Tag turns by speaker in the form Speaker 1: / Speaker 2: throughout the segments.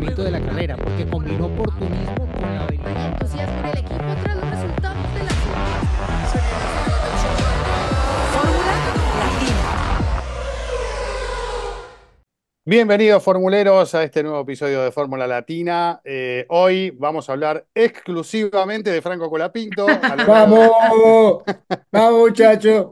Speaker 1: funcionamiento de la carrera, porque combinó oportunismo con la habilidad.
Speaker 2: entusiasmo en el equipo tras los resultados de la
Speaker 3: Fórmula Latina.
Speaker 4: Bienvenidos formuleros a este nuevo episodio de Fórmula Latina. Eh, hoy vamos a hablar exclusivamente de Franco Colapinto.
Speaker 5: ¡Vamos! ¡Vamos, muchachos!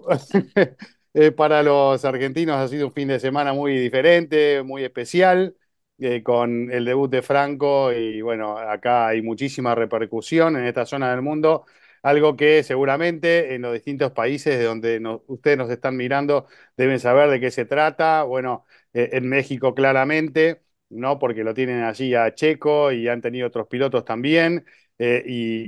Speaker 4: Eh, para los argentinos ha sido un fin de semana muy diferente, muy especial, eh, con el debut de Franco y bueno, acá hay muchísima repercusión en esta zona del mundo, algo que seguramente en los distintos países de donde ustedes nos están mirando deben saber de qué se trata. Bueno, eh, en México claramente, ¿no? Porque lo tienen allí a Checo y han tenido otros pilotos también. Eh,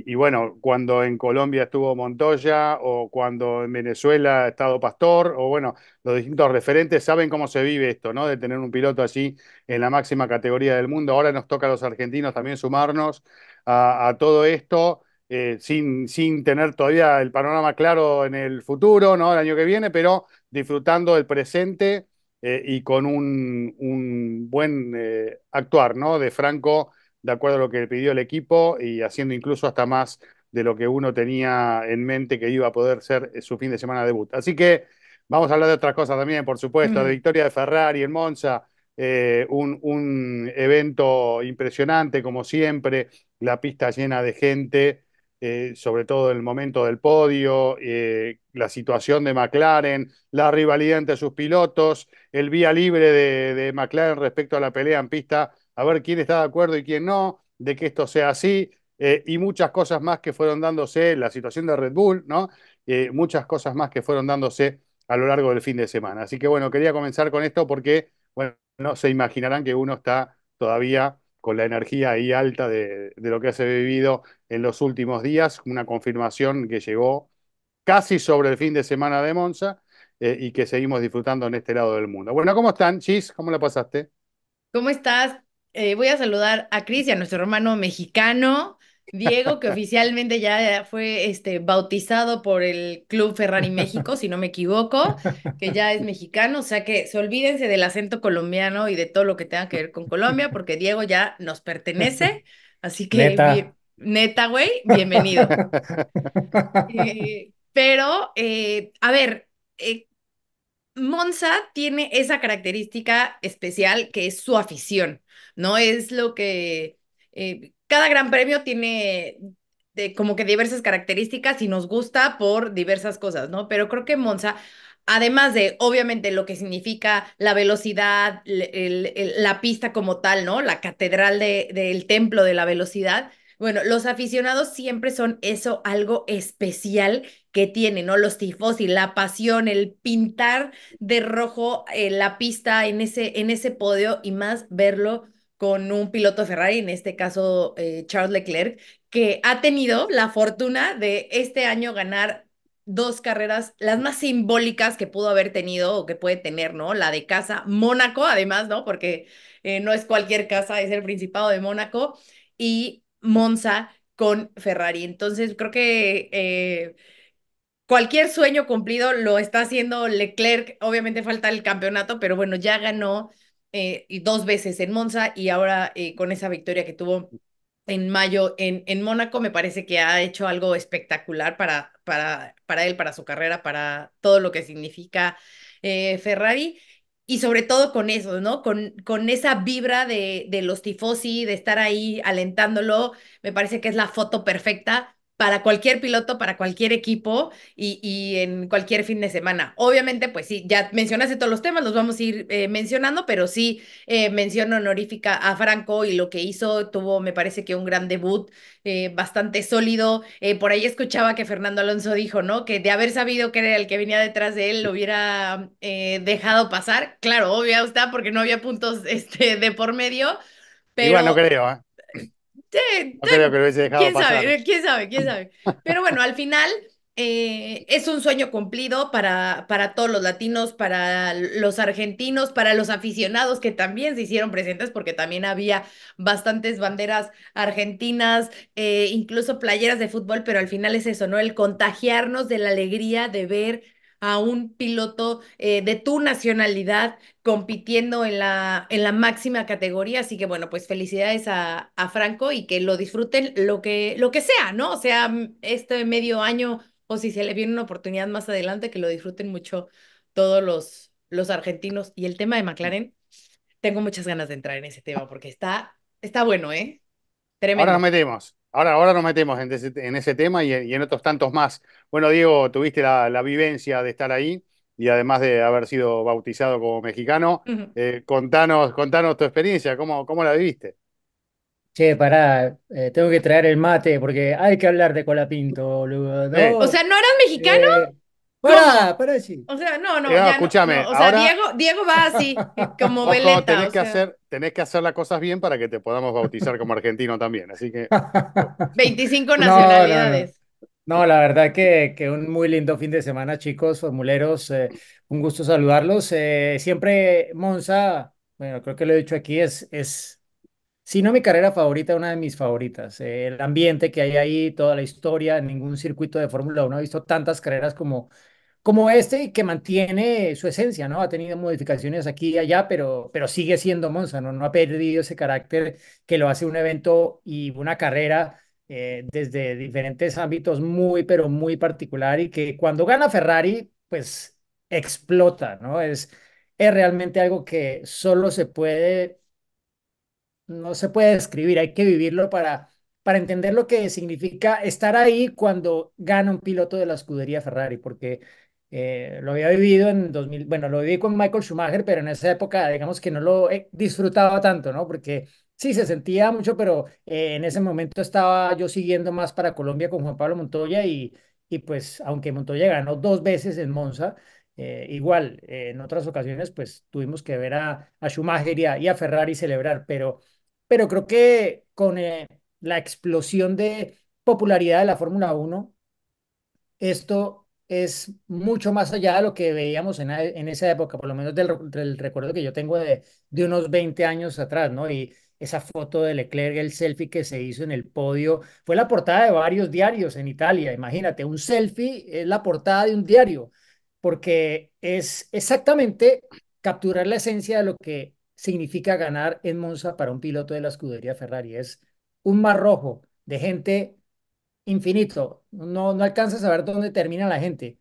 Speaker 4: y, bueno, cuando en Colombia estuvo Montoya o cuando en Venezuela ha estado Pastor, o bueno, los distintos referentes saben cómo se vive esto, ¿no? De tener un piloto allí en la máxima categoría del mundo. Ahora nos toca a los argentinos también sumarnos a, todo esto. eh, sin, sin tener todavía el panorama claro en el futuro, ¿no? El año que viene, pero disfrutando del presente eh, y con un, un buen actuar, ¿no? De Franco de acuerdo a lo que pidió el equipo y haciendo incluso hasta más de lo que uno tenía en mente que iba a poder ser su fin de semana debut. Así que vamos a hablar de otras cosas también, por supuesto,
Speaker 2: Mm.
Speaker 4: de victoria de Ferrari en Monza, eh, un, un evento impresionante como siempre, la pista llena de gente, eh, sobre todo el momento del podio, eh, la situación de McLaren, la rivalidad entre sus pilotos, el vía libre de, de McLaren respecto a la pelea en pista a ver quién está de acuerdo y quién no, de que esto sea así, eh, y muchas cosas más que fueron dándose, la situación de Red Bull, ¿no? Eh, muchas cosas más que fueron dándose a lo largo del fin de semana. Así que bueno, quería comenzar con esto porque, bueno, no se imaginarán que uno está todavía con la energía ahí alta de, de lo que se ha vivido en los últimos días, una confirmación que llegó casi sobre el fin de semana de Monza eh, y que seguimos disfrutando en este lado del mundo. Bueno, ¿cómo están, Chis? ¿Cómo la pasaste?
Speaker 2: ¿Cómo estás? Eh, voy a saludar a Cris y a nuestro hermano mexicano, Diego, que oficialmente ya fue este, bautizado por el Club Ferrari México, si no me equivoco, que ya es mexicano, o sea que se olvídense del acento colombiano y de todo lo que tenga que ver con Colombia, porque Diego ya nos pertenece, así que
Speaker 5: Neta.
Speaker 2: neta, güey, bienvenido. Eh, pero, eh, a ver, eh, Monza tiene esa característica especial que es su afición, ¿no? Es lo que eh, cada gran premio tiene de, como que diversas características y nos gusta por diversas cosas, ¿no? Pero creo que Monza, además de obviamente lo que significa la velocidad, el- el- el- la pista como tal, ¿no? La catedral de- del templo de la velocidad. Bueno, los aficionados siempre son eso, algo especial que tienen, ¿no? Los tifosi, la pasión, el pintar de rojo eh, la pista en ese, en ese podio y más verlo con un piloto Ferrari, en este caso eh, Charles Leclerc, que ha tenido la fortuna de este año ganar dos carreras, las más simbólicas que pudo haber tenido o que puede tener, ¿no? La de casa, Mónaco, además, ¿no? Porque eh, no es cualquier casa, es el Principado de Mónaco y Monza con Ferrari. Entonces, creo que... eh, cualquier sueño cumplido lo está haciendo Leclerc. Obviamente falta el campeonato, pero bueno, ya ganó eh, dos veces en Monza y ahora eh, con esa victoria que tuvo en mayo en, en Mónaco, me parece que ha hecho algo espectacular para, para, para él, para su carrera, para todo lo que significa Ferrari. Y sobre todo con eso, ¿no? Con, con esa vibra de, de los tifosi, de estar ahí alentándolo, me parece que es la foto perfecta para cualquier piloto, para cualquier equipo y, y en cualquier fin de semana. Obviamente, pues sí, ya mencionaste todos los temas, los vamos a ir eh, mencionando, pero sí eh, menciono honorífica a Franco y lo que hizo, tuvo, me parece que un gran debut eh, bastante sólido. Eh, por ahí escuchaba que Fernando Alonso dijo, ¿no? Que de haber sabido que era el que venía detrás de él, lo hubiera eh, dejado pasar. Claro, obvio está, porque no había puntos este, de por medio. Pero,
Speaker 4: Igual no creo, ¿eh?
Speaker 2: Sí,
Speaker 4: No creo que lo hubiese dejado
Speaker 2: quién
Speaker 4: pasar.
Speaker 2: sabe, quién sabe, quién sabe. Pero bueno, al final eh, es un sueño cumplido para, para todos los latinos, para los argentinos, para los aficionados que también se hicieron presentes, porque también había bastantes banderas argentinas, eh, incluso playeras de fútbol, pero al final es eso, ¿no? El contagiarnos de la alegría de ver a un piloto eh, de tu nacionalidad compitiendo en la, en la máxima categoría. Así que bueno, pues felicidades a, a Franco y que lo disfruten lo que, lo que sea, ¿no? O sea, m- este medio año o si se le viene una oportunidad más adelante, que lo disfruten mucho todos los, los argentinos. Y el tema de McLaren, tengo muchas ganas de entrar en ese tema porque está, está bueno, ¿eh?
Speaker 4: Ahora
Speaker 2: Tremendo.
Speaker 4: nos metemos, ahora, ahora nos metemos en ese, en ese tema y, en y en otros tantos más. Bueno, Diego, tuviste la, la vivencia de estar ahí y además de haber sido bautizado como mexicano, eh, contanos, contanos tu experiencia, ¿cómo, cómo la viviste?
Speaker 5: Che, pará, eh, tengo que traer el mate porque hay que hablar de Colapinto, boludo.
Speaker 4: Eh,
Speaker 2: O sea, ¿no eras mexicano?
Speaker 5: eh, pará, pará, sí.
Speaker 2: O sea, no, no,
Speaker 4: Eh, no, escúchame,
Speaker 2: no. O sea,
Speaker 4: ahora-
Speaker 2: Diego, Diego va así, como
Speaker 4: Ojo,
Speaker 2: veleta,
Speaker 4: tenés
Speaker 2: o
Speaker 4: que
Speaker 2: sea,
Speaker 4: hacer, tenés que hacer las cosas bien para que te podamos bautizar como argentino también. Así que
Speaker 2: 25
Speaker 5: No, no, no.
Speaker 2: nacionalidades.
Speaker 5: No, la verdad que, que un muy lindo fin de semana, chicos, formuleros. eh, un gusto saludarlos. Eh, siempre Monza, bueno, creo que lo he dicho aquí, es, es, si no mi carrera favorita, una de mis favoritas. Eh, el ambiente que hay ahí, toda la historia, en ningún circuito de Fórmula 1 he visto tantas carreras como, como este que mantiene su esencia, ¿no? Ha tenido modificaciones aquí y allá, pero, pero sigue siendo Monza, ¿no? No ha perdido ese carácter que lo hace un evento y una carrera eh, desde diferentes ámbitos muy, pero muy particular y que cuando gana Ferrari, pues explota, ¿no? Es, es realmente algo que solo se puede no se puede describir, hay que vivirlo para, para entender lo que significa estar ahí cuando gana un piloto de la escudería Ferrari, porque eh, lo había vivido en 2000, bueno, lo viví con Michael Schumacher, pero en esa época, digamos que no lo eh, disfrutaba tanto, ¿no? Porque sí, se sentía mucho, pero eh, en ese momento estaba yo siguiendo más para Colombia con Juan Pablo Montoya y, y pues, aunque Montoya ganó dos veces en Monza, eh, igual, eh, en otras ocasiones, pues tuvimos que ver a, a Schumacher y a, y a Ferrari celebrar, pero pero creo que con eh, la explosión de popularidad de la Fórmula Uno, esto es mucho más allá de lo que veíamos en, en esa época, por lo menos del recuerdo que yo tengo de, de unos 20 años atrás, ¿no? Y esa foto de Leclerc, el selfie que se hizo en el podio, fue la portada de varios diarios en Italia. Imagínate, un selfie es la portada de un diario, porque es exactamente capturar la esencia de lo que significa ganar en Monza para un piloto de la escudería Ferrari. Es un mar rojo de gente infinito. No, no alcanzas a ver dónde termina la gente.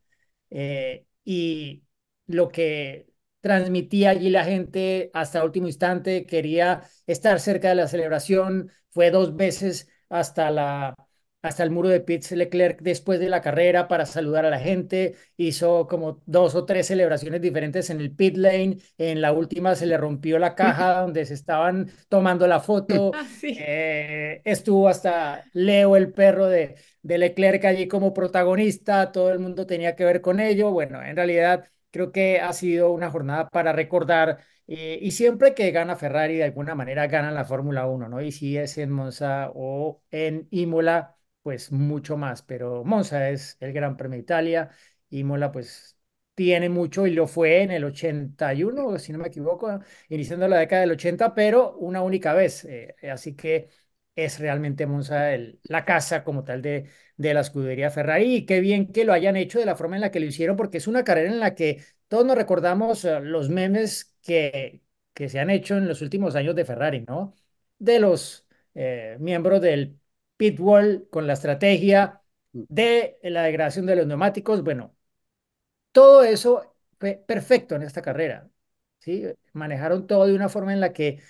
Speaker 5: Eh, y lo que transmitía allí la gente hasta último instante, quería estar cerca de la celebración, fue dos veces hasta la hasta el muro de pits Leclerc después de la carrera para saludar a la gente, hizo como dos o tres celebraciones diferentes en el pit lane, en la última se le rompió la caja donde se estaban tomando la foto,
Speaker 2: Ah, sí.
Speaker 5: eh, estuvo hasta Leo el perro de, de Leclerc allí como protagonista, todo el mundo tenía que ver con ello. Bueno, en realidad creo que ha sido una jornada para recordar eh, y siempre que gana Ferrari de alguna manera gana la Fórmula 1, ¿no? Y si es en Monza o en Imola, pues mucho más, pero Monza es el Gran Premio de Italia, Imola pues tiene mucho y lo fue en el 81, si no me equivoco, iniciando la década del 80, pero una única vez. eh, así que es realmente Monza el- la casa como tal de, de la escudería Ferrari y qué bien que lo hayan hecho de la forma en la que lo hicieron porque es una carrera en la que todos nos recordamos eh, los memes que, que se han hecho en los últimos años de Ferrari, ¿no? De los eh, miembros del pit wall con la estrategia de la degradación de los neumáticos. Bueno, todo eso fue perfecto en esta carrera, ¿sí? Manejaron todo de una forma en la que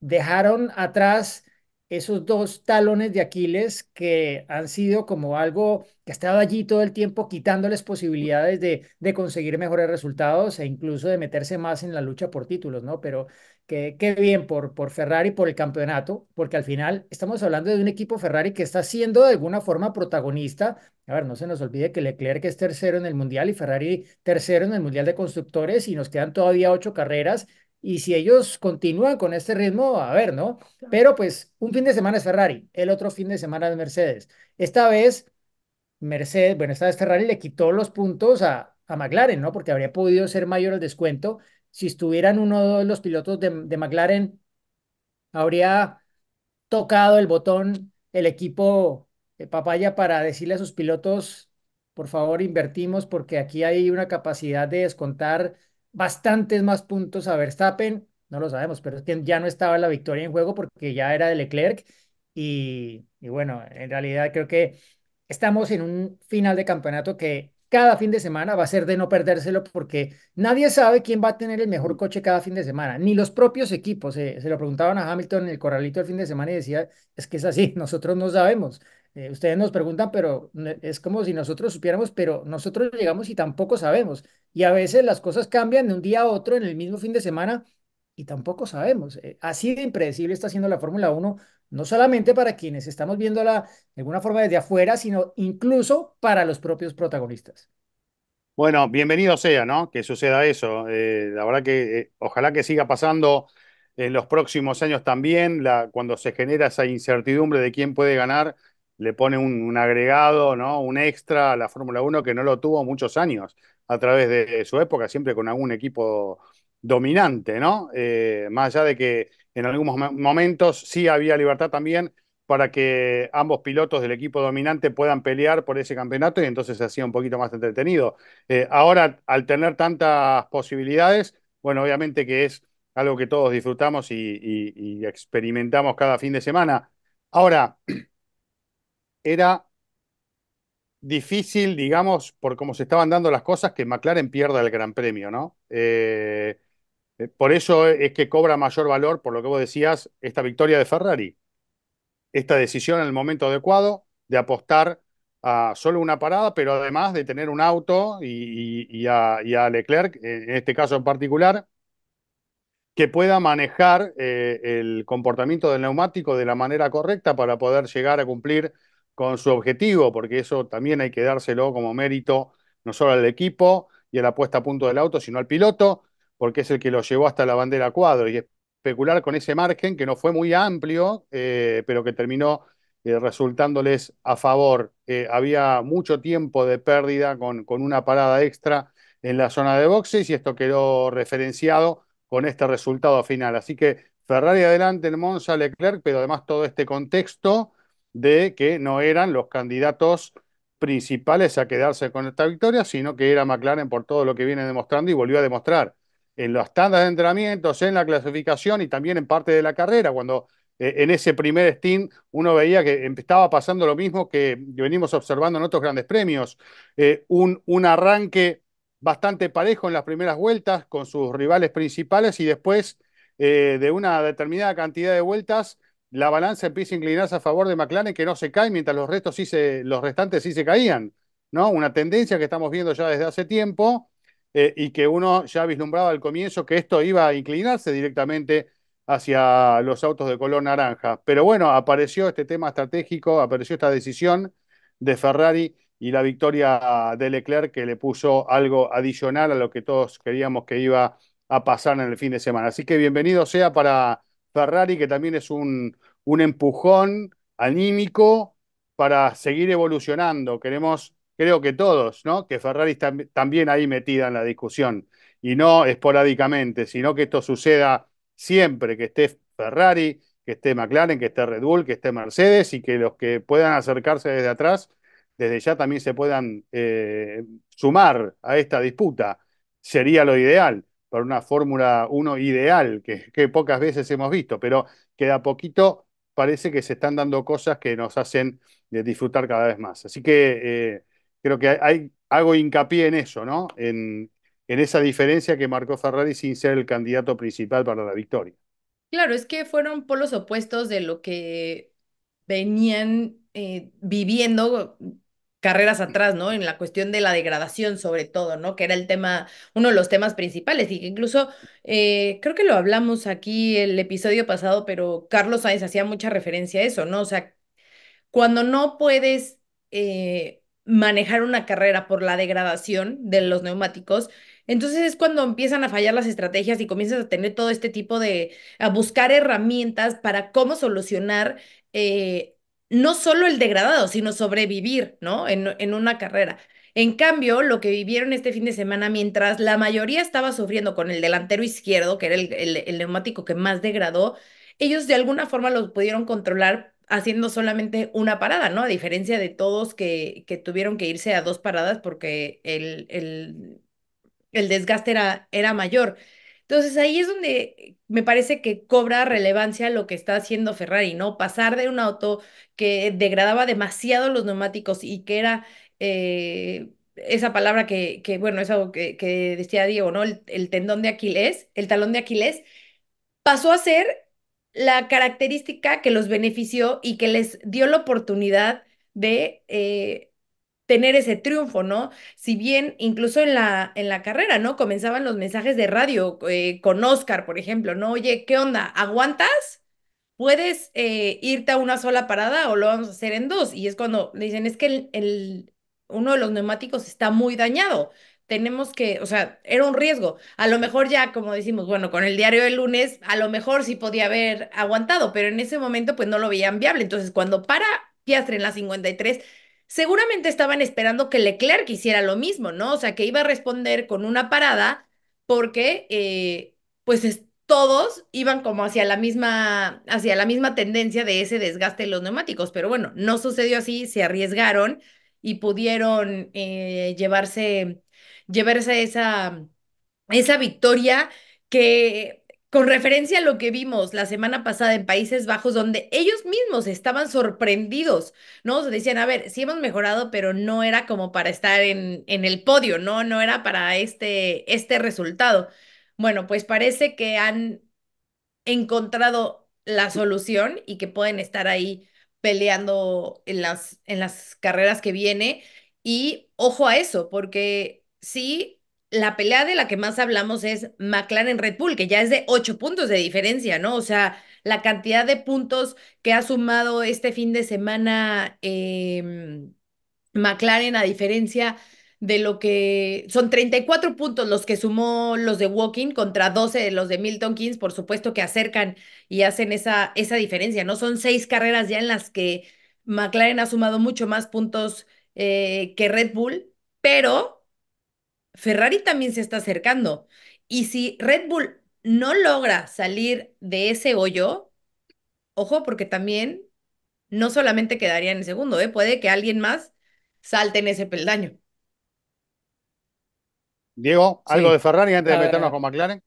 Speaker 5: dejaron atrás esos dos talones de Aquiles que han sido como algo que ha estado allí todo el tiempo quitándoles posibilidades de, de conseguir mejores resultados e incluso de meterse más en la lucha por títulos, ¿no? Pero qué bien por, por Ferrari, por el campeonato, porque al final estamos hablando de un equipo Ferrari que está siendo de alguna forma protagonista. A ver, no se nos olvide que Leclerc es tercero en el Mundial y Ferrari tercero en el Mundial de Constructores y nos quedan todavía ocho carreras y si ellos continúan con este ritmo, a ver, ¿no? Pero pues un fin de semana es Ferrari, el otro fin de semana es Mercedes. Esta vez Mercedes, bueno, esta vez Ferrari le quitó los puntos a, a McLaren, ¿no? Porque habría podido ser mayor el descuento. Si estuvieran uno de los pilotos de, de McLaren, habría tocado el botón el equipo de Papaya para decirle a sus pilotos por favor, invertimos porque aquí hay una capacidad de descontar bastantes más puntos a Verstappen. No lo sabemos, pero es que ya no estaba la victoria en juego porque ya era de Leclerc. Y, y bueno, en realidad creo que estamos en un final de campeonato que cada fin de semana va a ser de no perdérselo porque nadie sabe quién va a tener el mejor coche cada fin de semana, ni los propios equipos. eh, se lo preguntaban a Hamilton en el corralito el fin de semana y decía, es que es así, nosotros no sabemos. Eh, ustedes nos preguntan, pero es como si nosotros supiéramos, pero nosotros llegamos y tampoco sabemos. Y a veces las cosas cambian de un día a otro en el mismo fin de semana y tampoco sabemos. Eh, así de impredecible está siendo la Fórmula Uno, no solamente para quienes estamos viéndola de alguna forma desde afuera, sino incluso para los propios protagonistas.
Speaker 4: Bueno, bienvenido sea, ¿no? Que suceda eso. Eh, la verdad que eh, ojalá que siga pasando en los próximos años también, cuando se genera esa incertidumbre de quién puede ganar, le pone un, agregado, ¿no? Un extra a la Fórmula Uno que no lo tuvo muchos años a través de su época, siempre con algún equipo dominante, ¿no? Eh, más allá de que en algunos mo- momentos sí había libertad también para que ambos pilotos del equipo dominante puedan pelear por ese campeonato y entonces se hacía un poquito más entretenido. Eh, ahora, al tener tantas posibilidades, bueno, obviamente que es algo que todos disfrutamos y experimentamos cada fin de semana. Ahora, era difícil, digamos, por cómo se estaban dando las cosas, que McLaren pierda el Gran Premio, ¿no? Eh, eh, por eso es que cobra mayor valor, por lo que vos decías, esta victoria de Ferrari esta decisión en el momento adecuado de apostar a solo una parada, pero además de tener un auto y, a, Leclerc, en este caso en particular, que pueda manejar eh, el comportamiento del neumático de la manera correcta para poder llegar a cumplir con su objetivo, porque eso también hay que dárselo como mérito no solo al equipo y a la puesta a punto del auto, sino al piloto, porque es el que lo llevó hasta la bandera cuadro y especular con ese margen que no fue muy amplio, eh, pero que terminó eh, resultándoles a favor. Eh, había mucho tiempo de pérdida con, con una parada extra en la zona de boxes y esto quedó referenciado con este resultado final. Así que Ferrari adelante en Monza, Leclerc, pero además todo este contexto de que no eran los candidatos principales a quedarse con esta victoria, sino que era McLaren por todo lo que viene demostrando y volvió a demostrar en los tandas de entrenamientos, en la clasificación y también en parte de la carrera, cuando eh, en ese primer stint uno veía que estaba pasando lo mismo que venimos observando en otros grandes premios, eh, un, un arranque bastante parejo en las primeras vueltas con sus rivales principales y después eh, de una determinada cantidad de vueltas la balanza empieza a inclinarse a favor de McLaren que no se cae mientras los restos sí se, los restantes sí se caían, ¿no? Una tendencia que estamos viendo ya desde hace tiempo eh, y que uno ya vislumbraba al comienzo que esto iba a inclinarse directamente hacia los autos de color naranja. Pero bueno, apareció este tema estratégico, apareció esta decisión de Ferrari y la victoria de Leclerc que le puso algo adicional a lo que todos queríamos que iba a pasar en el fin de semana. Así que bienvenido sea para Ferrari, que también es un, un empujón anímico para seguir evolucionando. Queremos, creo que todos, ¿no? Que Ferrari está también ahí metida en la discusión y no esporádicamente, sino que esto suceda siempre, que esté Ferrari, que esté McLaren, que esté Red Bull, que esté Mercedes y que los que puedan acercarse desde atrás, desde ya también se puedan eh, sumar a esta disputa. Sería lo ideal para una Fórmula 1 ideal, que, pocas veces hemos visto, pero que de a poquito parece que se están dando cosas que nos hacen eh, disfrutar cada vez más. Así que eh, creo que hay, hay, hago hincapié en eso, ¿no? En, en esa diferencia que marcó Ferrari sin ser el candidato principal para la victoria.
Speaker 2: Claro, es que fueron polos opuestos de lo que venían eh, viviendo carreras atrás, ¿no? En la cuestión de la degradación sobre todo, ¿no? Que era el tema, uno de los temas principales y que incluso eh, creo que lo hablamos aquí el episodio pasado, pero Carlos Sainz hacía mucha referencia a eso, ¿no? O sea, cuando no puedes eh, manejar una carrera por la degradación de los neumáticos, entonces es cuando empiezan a fallar las estrategias y comienzas a tener todo este tipo de, a buscar herramientas para cómo solucionar eh, no solo el degradado, sino sobrevivir, ¿no? En, en una carrera. En cambio, lo que vivieron este fin de semana, mientras la mayoría estaba sufriendo con el delantero izquierdo, que era el, el, el neumático que más degradó, ellos de alguna forma lo pudieron controlar haciendo solamente una parada, ¿no? A diferencia de todos que, que tuvieron que irse a dos paradas porque el, el, el desgaste era, era mayor. Entonces ahí es donde me parece que cobra relevancia lo que está haciendo Ferrari, ¿no? Pasar de un auto que degradaba demasiado los neumáticos y que era eh, esa palabra que, que, bueno, eso que, que decía Diego, ¿no? El, el tendón de Aquiles, el talón de Aquiles, pasó a ser la característica que los benefició y que les dio la oportunidad de eh, tener ese triunfo, ¿no? Si bien incluso en la, en la carrera, ¿no? Comenzaban los mensajes de radio eh, con Oscar, por ejemplo, ¿no? Oye, ¿qué onda? ¿Aguantas? ¿Puedes eh, irte a una sola parada o lo vamos a hacer en dos? Y es cuando dicen, es que el, el- uno de los neumáticos está muy dañado. Tenemos que, o sea, era un riesgo. A lo mejor ya, como decimos, bueno, con el diario del lunes, a lo mejor sí podía haber aguantado, pero en ese momento pues no lo veían viable. Entonces, cuando para Piastri en la 53, seguramente estaban esperando que Leclerc hiciera lo mismo, ¿no? O sea, que iba a responder con una parada porque eh, pues es- todos iban como hacia la misma, hacia la misma tendencia de ese desgaste de los neumáticos, pero bueno, no sucedió así, se arriesgaron y pudieron eh, llevarse, llevarse esa, esa victoria que... Con referencia a lo que vimos la semana pasada en Países Bajos, donde ellos mismos estaban sorprendidos ¿no? Decían, a ver, sí hemos mejorado, pero no era como para estar en, en el podio, ¿no? No era para este, este resultado. Bueno, pues parece que han encontrado la solución y que pueden estar ahí peleando en las, en las carreras que viene. Y ojo a eso, porque sí, la pelea de la que más hablamos es McLaren Red Bull, que ya es de ocho puntos de diferencia, ¿no? O sea, la cantidad de puntos que ha sumado este fin de semana em, McLaren, a diferencia de lo que son 34 puntos los que sumó los de Walking contra 12 de los de Milton Keynes, por supuesto que acercan y hacen esa, esa diferencia, ¿no? Son seis carreras ya en las que McLaren ha sumado mucho más puntos eh, que Red Bull, pero Ferrari también se está acercando. Y si Red Bull no logra salir de ese hoyo, ojo, porque también no solamente quedaría en el segundo, ¿eh? Puede que alguien más salte en ese peldaño.
Speaker 4: Diego, ¿algo
Speaker 5: Sí,
Speaker 4: de Ferrari antes de meternos
Speaker 5: verdad,
Speaker 4: con McLaren?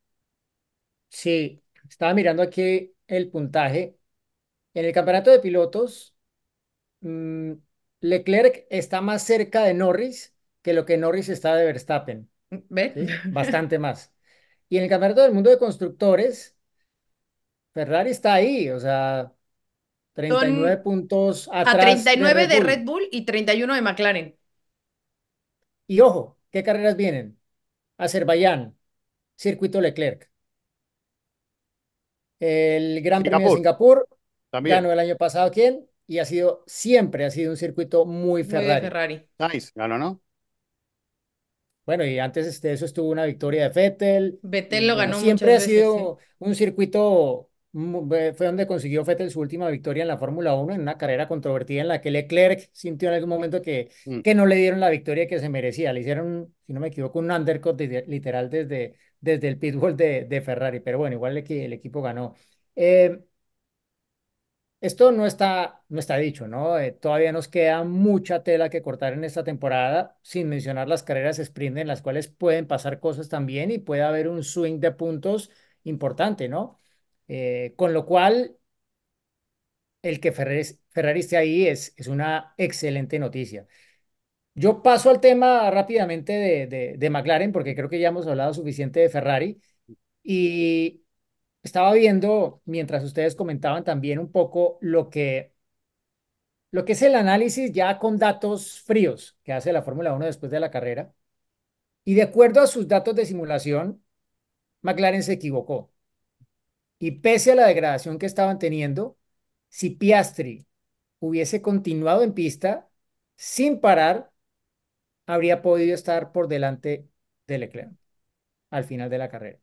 Speaker 5: sí, estaba mirando aquí el puntaje. En el campeonato de pilotos, mm, Leclerc está más cerca de Norris que lo que Norris está de Verstappen,
Speaker 2: ¿Ve?
Speaker 5: ¿sí? Bastante más. Y en el campeonato del mundo de constructores, Ferrari está ahí, o sea, 39
Speaker 2: Son
Speaker 5: puntos
Speaker 2: a
Speaker 5: atrás de
Speaker 2: 39
Speaker 5: Red
Speaker 2: de Red
Speaker 5: Bull.
Speaker 2: Y 31 de McLaren.
Speaker 5: Y ojo, ¿qué carreras vienen? Azerbaiyán, Circuito Leclerc. El Gran Premio de
Speaker 4: Singapur, también.
Speaker 5: ganó el año pasado quién y ha sido siempre ha sido un circuito muy
Speaker 2: Muy
Speaker 5: Ferrari.
Speaker 2: Ferrari.
Speaker 4: Nice, ganó, ¿no?
Speaker 5: Bueno, y antes de eso estuvo una victoria de Vettel
Speaker 2: Vettel lo
Speaker 5: bueno,
Speaker 2: ganó
Speaker 5: siempre
Speaker 2: muchas
Speaker 5: ha
Speaker 2: veces, sí.
Speaker 5: sido un circuito fue donde consiguió Vettel su última victoria en la Fórmula 1 en una carrera controvertida en la que Leclerc sintió en algún momento que,
Speaker 4: Mm.
Speaker 5: que no le dieron la victoria que se merecía. Le hicieron, si no me equivoco, un undercut de- literal desde, desde el pitbull de, de Ferrari, pero bueno, igual el, el equipo ganó. Eh, Esto no está, no está dicho, ¿no? Eh, todavía nos queda mucha tela que cortar en esta temporada, sin mencionar las carreras sprint en las cuales pueden pasar cosas también y puede haber un swing de puntos importante, ¿no? Eh, con lo cual, el que Ferrari, Ferrari esté ahí es, es una excelente noticia. Yo paso al tema rápidamente de, de, de McLaren, porque creo que ya hemos hablado suficiente de Ferrari. Y estaba viendo, mientras ustedes comentaban también un poco lo que, lo que es el análisis ya con datos fríos que hace la Fórmula 1 después de la carrera. Y de acuerdo a sus datos de simulación, McLaren se equivocó. Y pese a la degradación que estaban teniendo, si Piastri hubiese continuado en pista sin parar, habría podido estar por delante de Leclerc al final de la carrera.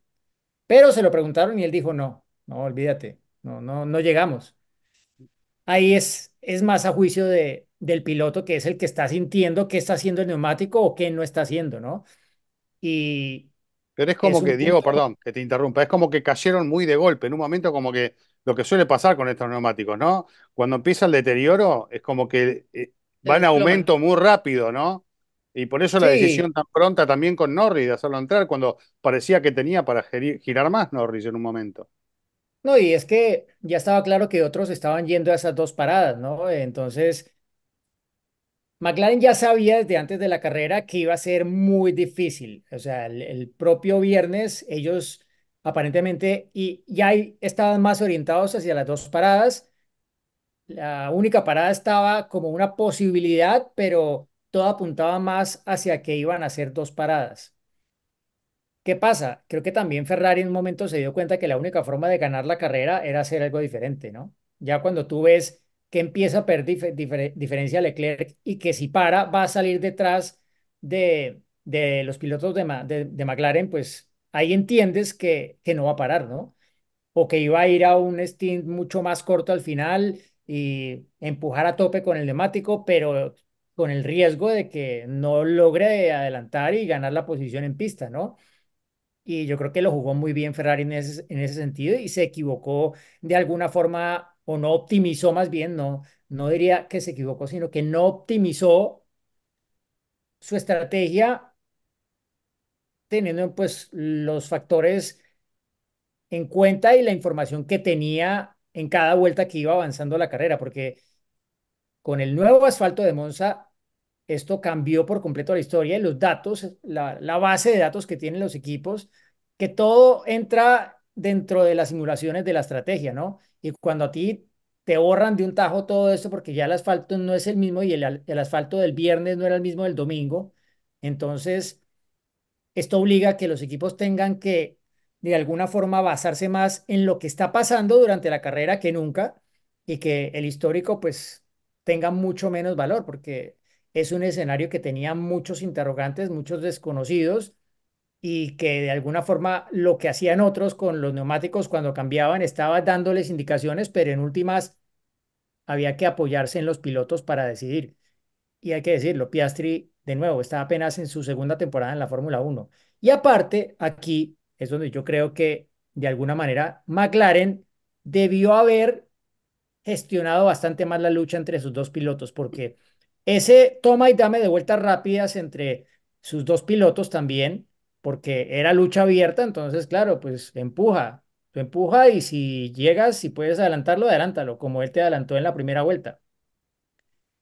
Speaker 5: Pero se lo preguntaron y él dijo, no, no, olvídate, no, no, no llegamos. Ahí es, es más a juicio de, del piloto que es el que está sintiendo qué está haciendo el neumático o qué no está haciendo, ¿no? Y
Speaker 4: Pero es como
Speaker 5: es
Speaker 4: que, Diego,
Speaker 5: punto,
Speaker 4: perdón, que te interrumpa, es como que cayeron muy de golpe, en un momento como que lo que suele pasar con estos neumáticos, ¿no? Cuando empieza el deterioro, es como que eh, va en aumento muy rápido, ¿no? Y por eso la decisión tan pronta también con Norris de hacerlo entrar cuando parecía que tenía para girar más Norris en un momento.
Speaker 5: No, y es que ya estaba claro que otros estaban yendo a esas dos paradas, ¿no? Entonces, McLaren ya sabía desde antes de la carrera que iba a ser muy difícil. O sea, el, el propio viernes ellos aparentemente y ya estaban más orientados hacia las dos paradas. La única parada estaba como una posibilidad, pero todo apuntaba más hacia que iban a ser dos paradas. ¿Qué pasa? Creo que también Ferrari en un momento se dio cuenta que la única forma de ganar la carrera era hacer algo diferente, ¿no? Ya cuando tú ves que empieza a perder dif- difer- diferencia Leclerc y que si para va a salir detrás de, de los pilotos de, de, de McLaren, pues ahí entiendes que, que no va a parar, ¿no? O que iba a ir a un stint mucho más corto al final y empujar a tope con el neumático, pero con el riesgo de que no logre adelantar y ganar la posición en pista, ¿no? Y yo creo que lo jugó muy bien Ferrari en ese, en ese sentido y se equivocó de alguna forma o no optimizó más bien, no, no diría que se equivocó, sino que no optimizó su estrategia teniendo pues los factores en cuenta y la información que tenía en cada vuelta que iba avanzando la carrera, porque con el nuevo asfalto de Monza, esto cambió por completo la historia y los datos, la, base de datos que tienen los equipos, que todo entra dentro de las simulaciones de la estrategia, ¿no? Y cuando a ti te borran de un tajo todo esto porque ya el asfalto no es el mismo y el, el asfalto del viernes no era el mismo del domingo, entonces esto obliga a que los equipos tengan que de alguna forma basarse más en lo que está pasando durante la carrera que nunca y que el histórico pues tenga mucho menos valor porque es un escenario que tenía muchos interrogantes, muchos desconocidos y que de alguna forma lo que hacían otros con los neumáticos cuando cambiaban estaba dándoles indicaciones, pero en últimas había que apoyarse en los pilotos para decidir. Y hay que decirlo, Piastri, de nuevo, está apenas en su segunda temporada en la Fórmula 1. Y aparte, aquí es donde yo creo que, de alguna manera, McLaren debió haber gestionado bastante más la lucha entre sus dos pilotos, porque ese toma y dame de vueltas rápidas entre sus dos pilotos también, porque era lucha abierta, entonces, claro, pues empuja, tú empuja y si llegas, si puedes adelantarlo, adelántalo, como él te adelantó en la primera vuelta.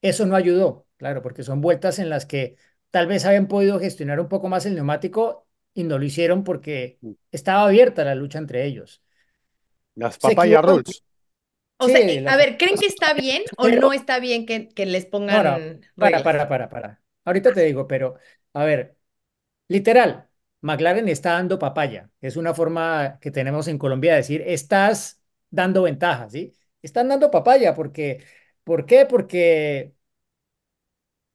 Speaker 5: Eso no ayudó, claro, porque son vueltas en las que tal vez habían podido gestionar un poco más el neumático y no lo hicieron porque estaba abierta la lucha entre ellos.
Speaker 4: Las
Speaker 5: Se
Speaker 4: papaya
Speaker 5: equivocó.
Speaker 4: rules.
Speaker 2: O
Speaker 5: Sí,
Speaker 2: sea, a ver, ¿creen que está bien o
Speaker 5: Pero-
Speaker 2: no está bien que, que les pongan
Speaker 5: no, para, para, para, para. Ahorita te digo, pero a ver, literal, McLaren está dando papaya. Es una forma que tenemos en Colombia de decir, estás dando ventaja, ¿sí? Están dando papaya porque, ¿por qué? Porque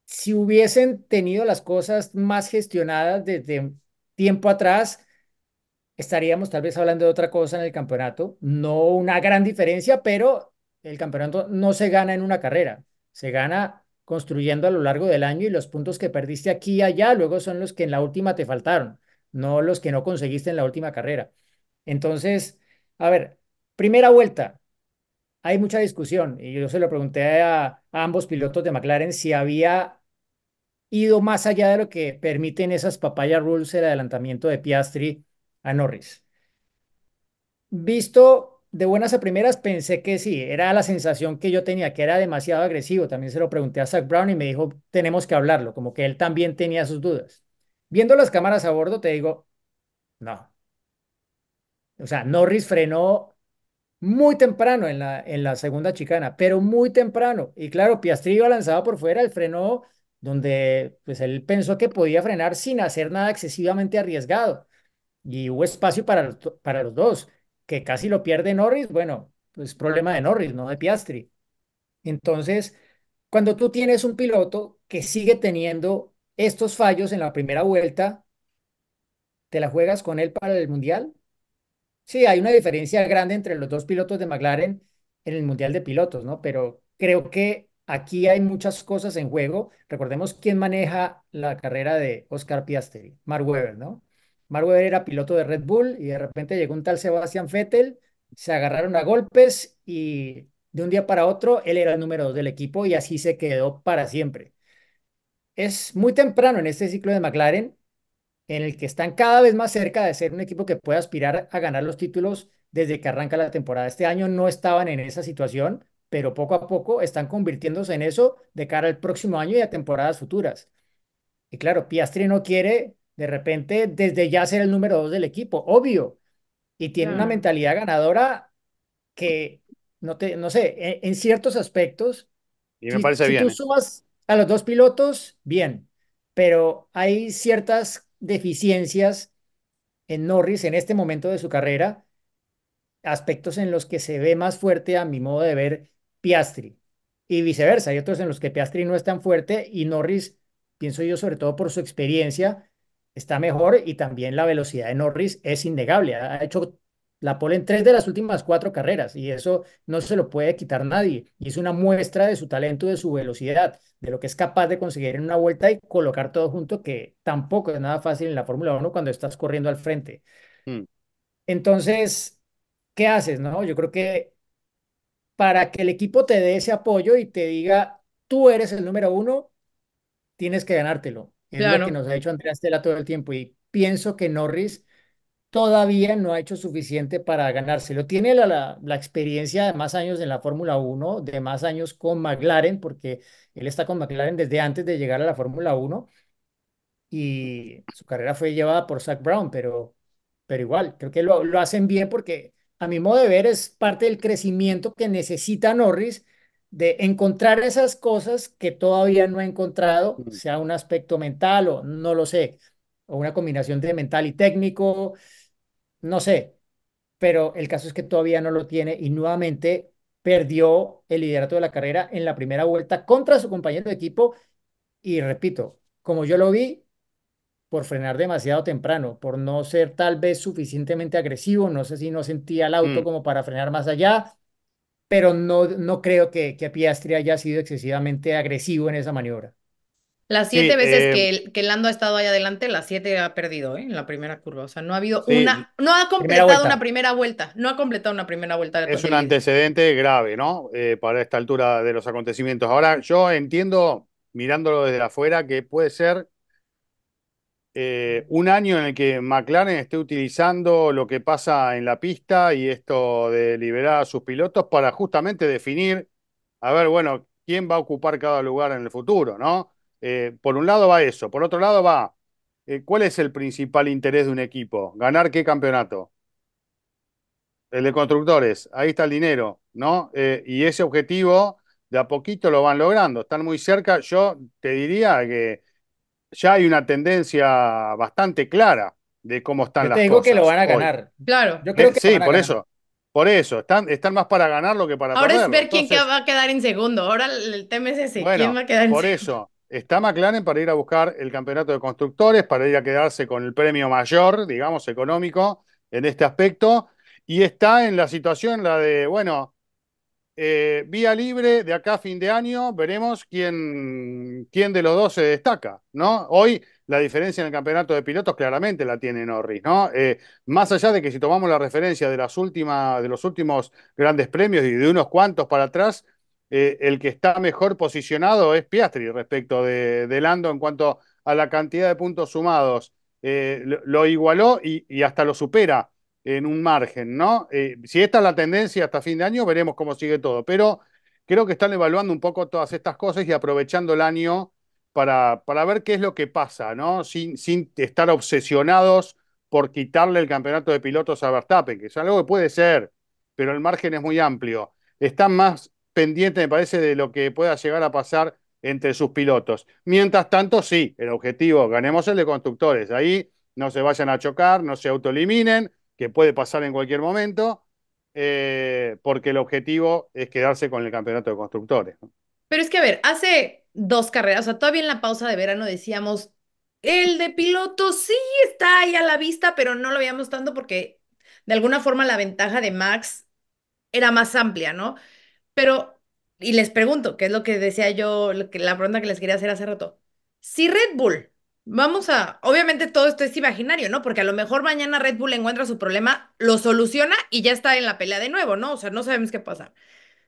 Speaker 5: si hubiesen tenido las cosas más gestionadas desde tiempo atrás, estaríamos tal vez hablando de otra cosa en el campeonato. No una gran diferencia, pero el campeonato no se gana en una carrera, se gana construyendo a lo largo del año y los puntos que perdiste aquí y allá luego son los que en la última te faltaron, no los que no conseguiste en la última carrera. Entonces, a ver, primera vuelta. Hay mucha discusión y yo se lo pregunté a, a ambos pilotos de McLaren si había ido más allá de lo que permiten esas papaya rules el adelantamiento de Piastri a Norris. Visto de buenas a primeras, pensé que sí, era la sensación que yo tenía, que era demasiado agresivo. También se lo pregunté a Zach Brown y me dijo, tenemos que hablarlo, como que él también tenía sus dudas. Viendo las cámaras a bordo, te digo, no. O sea, Norris frenó muy temprano en la, en la segunda chicana, pero muy temprano. Y claro, Piastri iba lanzado por fuera, el frenó donde pues él pensó que podía frenar sin hacer nada excesivamente arriesgado. Y hubo espacio para para los dos. Que casi lo pierde Norris, bueno, pues problema de Norris, no de Piastri. Entonces, cuando tú tienes un piloto que sigue teniendo estos fallos en la primera vuelta, ¿te la juegas con él para el Mundial? Sí, hay una diferencia grande entre los dos pilotos de McLaren en el Mundial de Pilotos, ¿no? Pero creo que aquí hay muchas cosas en juego. Recordemos quién maneja la carrera de Oscar Piastri, Mark Webber, ¿no? Mark Webber era piloto de Red Bull y de repente llegó un tal Sebastian Vettel, se agarraron a golpes y de un día para otro él era el número dos del equipo y así se quedó para siempre. Es muy temprano en este ciclo de McLaren en el que están cada vez más cerca de ser un equipo que puede aspirar a ganar los títulos desde que arranca la temporada. Este año no estaban en esa situación, pero poco a poco están convirtiéndose en eso de cara al próximo año y a temporadas futuras. Y claro, Piastri no quiere de repente desde ya ser el número dos del equipo, obvio, y tiene una mentalidad ganadora que no te, no sé, en, en ciertos aspectos,
Speaker 4: Y me
Speaker 5: si,
Speaker 4: parece
Speaker 5: si tú
Speaker 4: bien. ¿eh?
Speaker 5: sumas a los dos pilotos, bien, pero hay ciertas deficiencias en Norris en este momento de su carrera, aspectos en los que se ve más fuerte a mi modo de ver Piastri y viceversa. Hay otros en los que Piastri no es tan fuerte y Norris, pienso yo, sobre todo por su experiencia, está mejor y también la velocidad de Norris es innegable. Ha hecho la pole en tres de las últimas cuatro carreras y eso no se lo puede quitar nadie. Y es una muestra de su talento, de su velocidad, de lo que es capaz de conseguir en una vuelta y colocar todo junto, que tampoco es nada fácil en la Fórmula 1 cuando estás corriendo al frente.
Speaker 4: Mm.
Speaker 5: Entonces, ¿qué haces? No? Yo creo que para que el equipo te dé ese apoyo y te diga, tú eres el número uno, tienes que ganártelo. Es lo que nos ha hecho Andrea Stella todo el tiempo y pienso que Norris todavía no ha hecho suficiente para ganárselo. Tiene la, la, la experiencia de más años en la Fórmula 1, de más años con McLaren, porque él está con McLaren desde antes de llegar a la Fórmula 1 y su carrera fue llevada por Zach Brown, pero, pero igual, creo que lo, lo hacen bien porque a mi modo de ver es parte del crecimiento que necesita Norris de encontrar esas cosas que todavía no ha encontrado,
Speaker 4: Mm.
Speaker 5: sea un aspecto mental o no lo sé, o una combinación de mental y técnico, no sé, pero el caso es que todavía no lo tiene y nuevamente perdió el liderato de la carrera en la primera vuelta contra su compañero de equipo y repito, como yo lo vi, por frenar demasiado temprano, por no ser tal vez suficientemente agresivo, no sé si no sentía el auto
Speaker 4: Mm.
Speaker 5: como para frenar más allá, pero no, no creo que, que Piastri haya sido excesivamente agresivo en esa maniobra.
Speaker 2: Las
Speaker 4: Sí,
Speaker 2: siete veces
Speaker 4: eh,
Speaker 2: que, el- que Lando ha estado ahí adelante, las siete ha perdido, ¿eh? En la primera curva. O sea, no ha habido
Speaker 4: Sí,
Speaker 2: una, no ha
Speaker 5: Primera
Speaker 2: completado
Speaker 5: vuelta.
Speaker 2: una primera vuelta. No ha completado una primera vuelta de,
Speaker 4: es un antecedente grave, ¿no? Eh, para esta altura de los acontecimientos. Ahora, yo entiendo, mirándolo desde afuera, que puede ser eh, un año en el que McLaren esté utilizando lo que pasa en la pista y esto de liberar a sus pilotos para justamente definir, a ver, bueno, quién va a ocupar cada lugar en el futuro, ¿no? Eh, por un lado va eso, por otro lado va, eh, ¿cuál es el principal interés de un equipo? ¿Ganar qué campeonato? El de constructores, ahí está el dinero, ¿no? Y ese objetivo de a poquito lo van logrando, están muy cerca. Yo te diría que ya hay una tendencia bastante clara de cómo están
Speaker 5: Yo te
Speaker 4: las
Speaker 5: digo que lo
Speaker 4: cosas
Speaker 5: van a
Speaker 4: hoy.
Speaker 5: ganar.
Speaker 2: Claro.
Speaker 5: Yo creo
Speaker 4: Eh,
Speaker 5: que lo
Speaker 4: sí,
Speaker 5: van a
Speaker 4: por
Speaker 5: ganar.
Speaker 4: eso, por eso, están, están más para ganarlo que para
Speaker 2: Ahora es ver quién que
Speaker 4: Entonces,
Speaker 2: va a quedar en segundo. Ahora el tema es ese. ¿Quién
Speaker 4: bueno,
Speaker 2: va a quedar en
Speaker 4: por
Speaker 2: segundo?
Speaker 4: eso, está McLaren para ir a buscar el campeonato de constructores, para ir a quedarse con el premio mayor, digamos, económico en este aspecto, y está en la situación, la de, bueno, eh, vía libre de acá a fin de año, veremos quién, quién de los dos se destaca, ¿no? Hoy la diferencia en el campeonato de pilotos claramente la tiene Norris, ¿no? Eh, más allá de que si tomamos la referencia de las últimas, de los últimos grandes premios y de unos cuantos para atrás, eh, el que está mejor posicionado es Piastri respecto de, de Lando en cuanto a la cantidad de puntos sumados. Lo, lo igualó y, y hasta lo supera en un margen, ¿no? Eh, si esta es la tendencia hasta fin de año, veremos cómo sigue todo, pero creo que están evaluando un poco todas estas cosas y aprovechando el año para, para ver qué es lo que pasa, ¿no? Sin, sin estar obsesionados por quitarle el campeonato de pilotos a Verstappen, que es algo que puede ser, pero el margen es muy amplio. Están más pendientes, me parece, de lo que pueda llegar a pasar entre sus pilotos. Mientras tanto, sí, el objetivo, ganemos el de constructores. Ahí no se vayan a chocar, no se autoeliminen que puede pasar en cualquier momento, eh, porque el objetivo es quedarse con el campeonato de constructores.
Speaker 2: Pero es que, a ver, hace dos carreras, o sea, todavía en la pausa de verano decíamos, el de piloto sí está ahí a la vista, pero no lo veíamos tanto porque de alguna forma la ventaja de Max era más amplia, ¿no? Pero, y les pregunto, qué es lo que decía yo, que, la pregunta que les quería hacer hace rato, si Red Bull Vamos a, obviamente todo esto es imaginario, ¿no? Porque a lo mejor mañana Red Bull encuentra su problema, lo soluciona y ya está en la pelea de nuevo, ¿no? O sea, no sabemos qué pasa.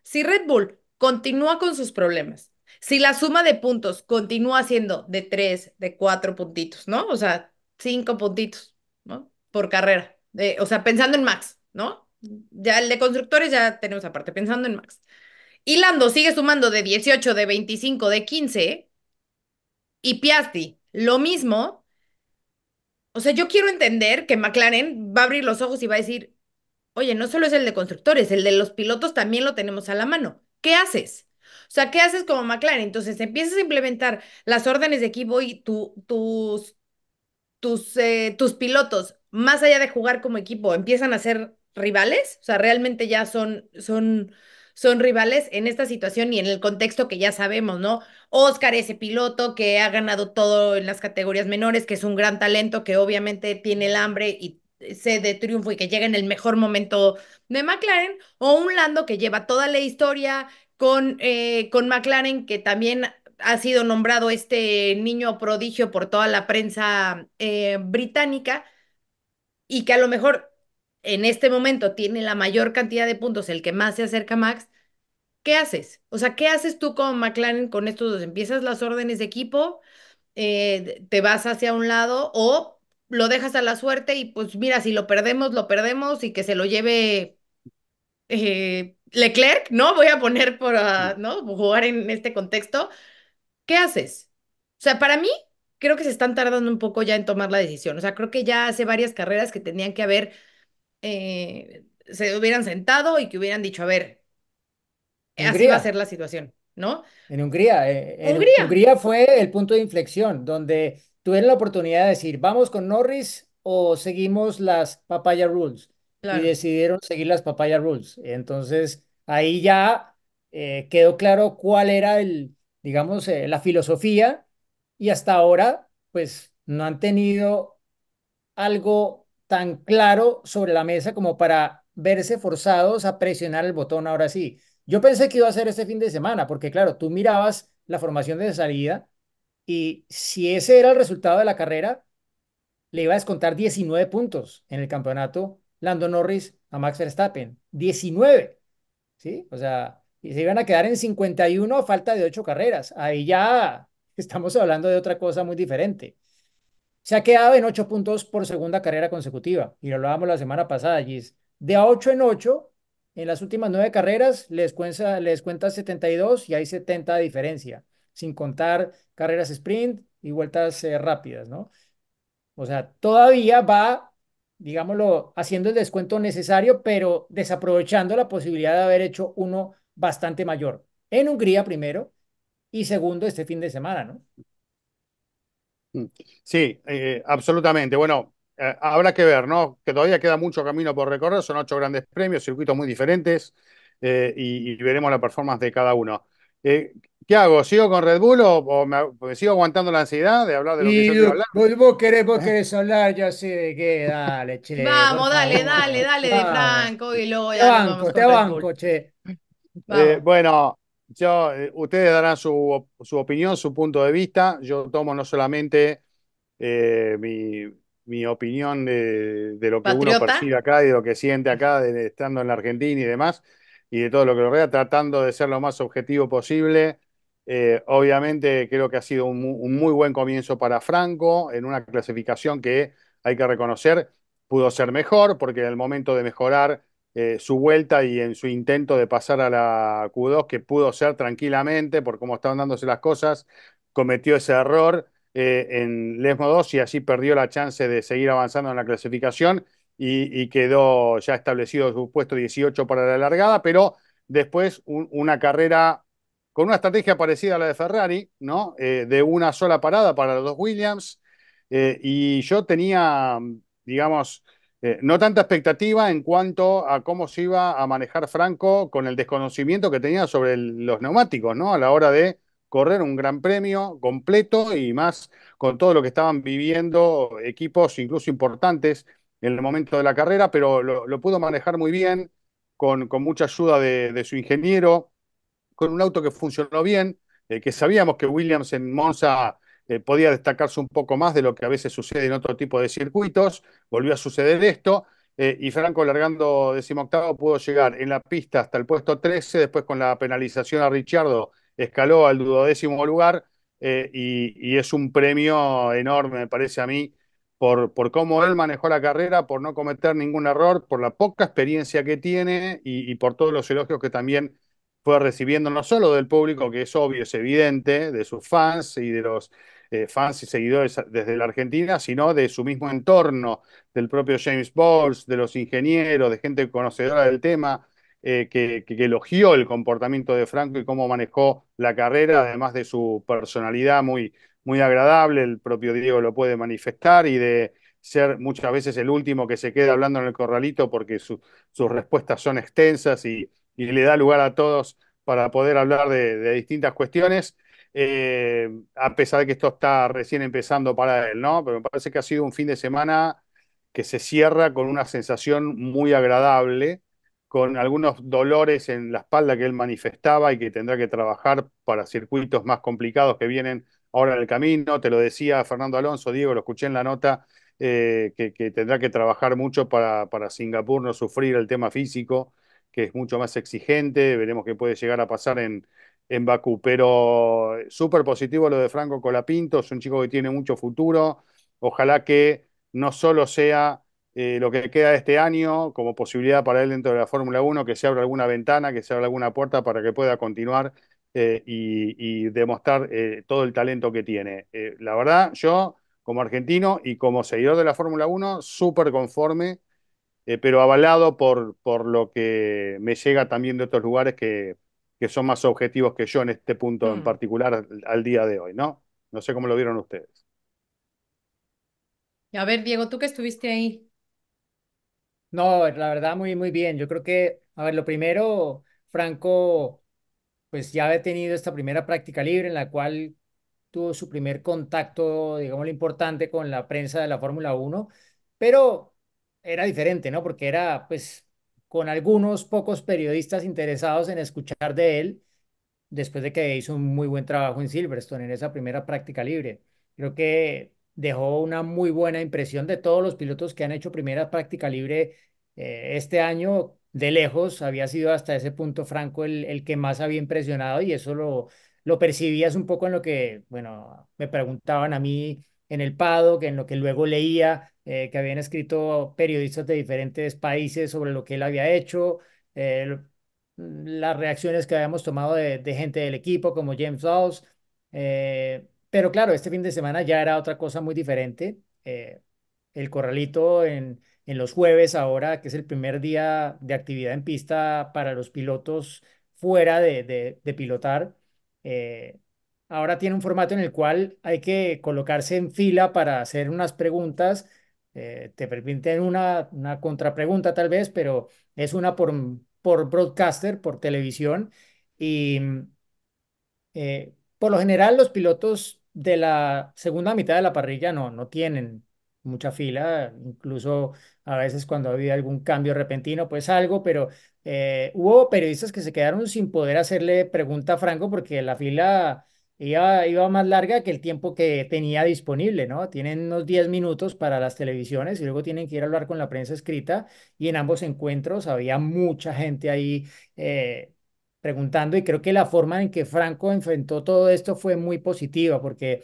Speaker 2: Si Red Bull continúa con sus problemas, si la suma de puntos continúa siendo de tres, de cuatro puntitos, ¿no? O sea, cinco puntitos, ¿no? Por carrera. O sea, pensando en Max, ¿no? Ya el de constructores ya tenemos aparte, pensando en Max. Y Lando sigue sumando de 18, de 25, de 15. Y Piastri, lo mismo. O sea, yo quiero entender que McLaren va a abrir los ojos y va a decir, oye, no solo es el de constructores, el de los pilotos también lo tenemos a la mano. ¿Qué haces? O sea, ¿qué haces como McLaren? Entonces empiezas a implementar las órdenes de equipo y tu, tus, tus, eh, tus pilotos, más allá de jugar como equipo, empiezan a ser rivales. O sea, realmente ya son, son, son rivales en esta situación y en el contexto que ya sabemos, ¿no? Oscar, ese piloto que ha ganado todo en las categorías menores, que es un gran talento, que obviamente tiene el hambre y sed de triunfo y que llega en el mejor momento de McLaren, o un Lando que lleva toda la historia con, eh, con McLaren, que también ha sido nombrado este niño prodigio por toda la prensa eh, británica y que a lo mejor en este momento tiene la mayor cantidad de puntos, el que más se acerca a Max, ¿qué haces? O sea, ¿qué haces tú como McLaren con estos dos? ¿Empiezas las órdenes de equipo? Eh, ¿Te vas hacia un lado o lo dejas a la suerte y pues mira, si lo perdemos, lo perdemos y que se lo lleve eh, Leclerc, ¿no? Voy a poner por, uh, ¿no? Jugar en este contexto. ¿Qué haces? O sea, para mí, creo que se están tardando un poco ya en tomar la decisión. O sea, creo que ya hace varias carreras que tenían que haber, eh, se hubieran sentado y que hubieran dicho, a ver, así va a ser la situación, ¿no?
Speaker 5: En Hungría, eh, en
Speaker 2: Hungría.
Speaker 5: Hungría fue el punto de inflexión, donde tuvieron la oportunidad de decir, vamos con Norris o seguimos las papaya rules.
Speaker 2: Claro.
Speaker 5: Y decidieron seguir las papaya rules. Entonces, ahí ya eh, quedó claro cuál era el, digamos, eh, la filosofía y hasta ahora, pues, no han tenido algo tan claro sobre la mesa como para verse forzados a presionar el botón ahora sí. Yo pensé que iba a ser este fin de semana, porque claro, tú mirabas la formación de salida y si ese era el resultado de la carrera, le iba a descontar 19 puntos en el campeonato Lando Norris a Max Verstappen. 19, ¿sí? O sea, y se iban a quedar en 51 a falta de 8 carreras. Ahí ya estamos hablando de otra cosa muy diferente. Se ha quedado en 8 puntos por segunda carrera consecutiva. Y lo hablábamos la semana pasada, Gis. De a 8 en 8, en las últimas 9 carreras les cuenta, les cuenta 72 y hay 70 de diferencia, sin contar carreras sprint y vueltas eh, rápidas, ¿no? O sea, todavía va, digámoslo, haciendo el descuento necesario, pero desaprovechando la posibilidad de haber hecho uno bastante mayor. En Hungría primero y segundo este fin de semana, ¿no?
Speaker 4: Sí, eh, absolutamente. Bueno, eh, habrá que ver, ¿no? Que todavía queda mucho camino por recorrer, son ocho grandes premios, circuitos muy diferentes eh, y, y, veremos la performance de cada uno. Eh, ¿Qué hago? ¿Sigo con Red Bull o, o me, me, sigo aguantando la ansiedad de hablar de lo
Speaker 5: y
Speaker 4: que yo quiero hablar?
Speaker 5: Vos, vos, querés, vos querés hablar, ya sé de qué, dale, che.
Speaker 2: Vamos, dale, dale, dale de Franco y luego
Speaker 5: Te
Speaker 2: ya nos
Speaker 5: banco,
Speaker 2: vamos
Speaker 5: te banco, che.
Speaker 4: Eh, bueno, yo, eh, ustedes darán su, su, opinión, su punto de vista. Yo tomo no solamente eh, mi, mi, opinión de, de lo que
Speaker 2: ¿Patriota?
Speaker 4: uno percibe acá y de lo que siente acá, de, estando en la Argentina y demás, y de todo lo que lo rodea, tratando de ser lo más objetivo posible. Eh, obviamente creo que ha sido un, un, muy buen comienzo para Franco en una clasificación que hay que reconocer pudo ser mejor porque en el momento de mejorar eh, su vuelta y en su intento de pasar a la Q2, que pudo ser tranquilamente por cómo estaban dándose las cosas, cometió ese error eh, en Lesmo 2 y así perdió la chance de seguir avanzando en la clasificación y, quedó ya establecido su puesto 18 para la largada, pero después un, una carrera con una estrategia parecida a la de Ferrari, ¿no? Eh, de una sola parada para los dos Williams. Eh, y yo tenía, digamos, no tanta expectativa en cuanto a cómo se iba a manejar Franco con el desconocimiento que tenía sobre los neumáticos, ¿no? A la hora de correr un gran premio completo y más con todo lo que estaban viviendo equipos incluso importantes en el momento de la carrera, pero lo, pudo manejar muy bien, con, mucha ayuda de, de su ingeniero con un auto que funcionó bien, eh, que sabíamos que Williams en Monza eh, podía destacarse un poco más de lo que a veces sucede en otro tipo de circuitos. Volvió a suceder esto. Eh, y Franco, largando decimoctavo, pudo llegar en la pista hasta el puesto 13. Después, con la penalización a Richardo, escaló al duodécimo lugar. y, y es un premio enorme, me parece a mí, por, cómo él manejó la carrera, por no cometer ningún error, por la poca experiencia que tiene y, y, por todos los elogios que también fue recibiendo, no solo del público, que es obvio, es evidente, de sus fans y de los eh, fans y seguidores desde la Argentina, sino de su mismo entorno, del propio James Bowles, de los ingenieros, de gente conocedora del tema, eh, que, elogió el comportamiento de Franco y cómo manejó la carrera, además de su personalidad muy, muy agradable, el propio Diego lo puede manifestar y de ser muchas veces el último que se queda hablando en el corralito porque su, sus respuestas son extensas y, le da lugar a todos para poder hablar de, de distintas cuestiones eh, a pesar de que esto está recién empezando para él, ¿no? Pero me parece que ha sido un fin de semana que se cierra con una sensación muy agradable, con algunos dolores en la espalda que él manifestaba y que tendrá que trabajar para circuitos más complicados que vienen ahora en el camino. Te lo decía Fernando Alonso, Diego, lo escuché en la nota, eh, que, tendrá que trabajar mucho para, Singapur no sufrir el tema físico, que es mucho más exigente. Veremos qué puede llegar a pasar en, en Bakú. Pero súper positivo lo de Franco Colapinto, es un chico que tiene mucho futuro. Ojalá que no solo sea eh, lo que queda de este año como posibilidad para él dentro de la Fórmula 1, que se abra alguna ventana, que se abra alguna puerta para que pueda continuar eh, y, y, demostrar eh, todo el talento que tiene. La verdad, yo como argentino y como seguidor de la Fórmula 1, súper conforme, pero avalado por, por lo que me llega también de otros lugares que que son más objetivos que yo en este punto mm. en particular al, al, día de hoy, ¿no? No sé cómo lo vieron ustedes.
Speaker 2: A ver, Diego, tú que estuviste ahí.
Speaker 5: No, la verdad, muy, muy bien. Yo creo que, a ver, lo primero, Franco, pues ya había tenido esta primera práctica libre en la cual tuvo su primer contacto, digamos, lo importante con la prensa de la Fórmula 1, pero era diferente, ¿no? Porque era, pues, con algunos pocos periodistas interesados en escuchar de él, después de que hizo un muy buen trabajo en Silverstone en esa primera práctica libre. Creo que dejó una muy buena impresión de todos los pilotos que han hecho primera práctica libre eh, este año. De lejos había sido hasta ese punto Franco el, el que más había impresionado y eso lo, lo percibías un poco en lo que, bueno, me preguntaban a mí en el paddock, en lo que luego leía, eh, que habían escrito periodistas de diferentes países sobre lo que él había hecho, eh, las reacciones que habíamos tomado de, gente del equipo, como James Dawes. Pero claro, este fin de semana ya era otra cosa muy diferente. Eh, el corralito en, en los jueves ahora, que es el primer día de actividad en pista para los pilotos fuera de, de, de pilotar. Eh, ahora tiene un formato en el cual hay que colocarse en fila para hacer unas preguntas. Eh, te permiten una, una contrapregunta tal vez, pero es una por, por broadcaster, por televisión. Y eh, por lo general los pilotos de la segunda mitad de la parrilla no, no tienen mucha fila, incluso a veces cuando había algún cambio repentino, pues algo, pero eh, hubo periodistas que se quedaron sin poder hacerle pregunta a Franco porque la fila iba, iba más larga que el tiempo que tenía disponible, ¿no? Tienen unos 10 minutos para las televisiones y luego tienen que ir a hablar con la prensa escrita y en ambos encuentros había mucha gente ahí eh, preguntando y creo que la forma en que Franco enfrentó todo esto fue muy positiva porque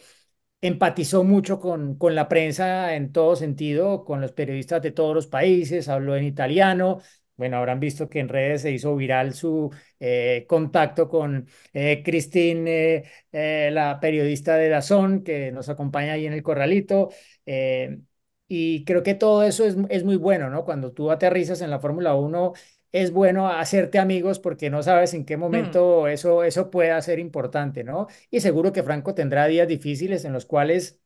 Speaker 5: empatizó mucho con, con la prensa en todo sentido, con los periodistas de todos los países, habló en italiano, bueno, habrán visto que en redes se hizo viral su eh, contacto con eh, Christine, eh, la periodista de Dazón, que nos acompaña ahí en el corralito. Eh, y creo que todo eso es, es, muy bueno, ¿no? Cuando tú aterrizas en la Fórmula 1, es bueno hacerte amigos porque no sabes en qué
Speaker 2: Mm.
Speaker 5: momento eso, eso pueda ser importante, ¿no? Y seguro que Franco tendrá días difíciles en los cuales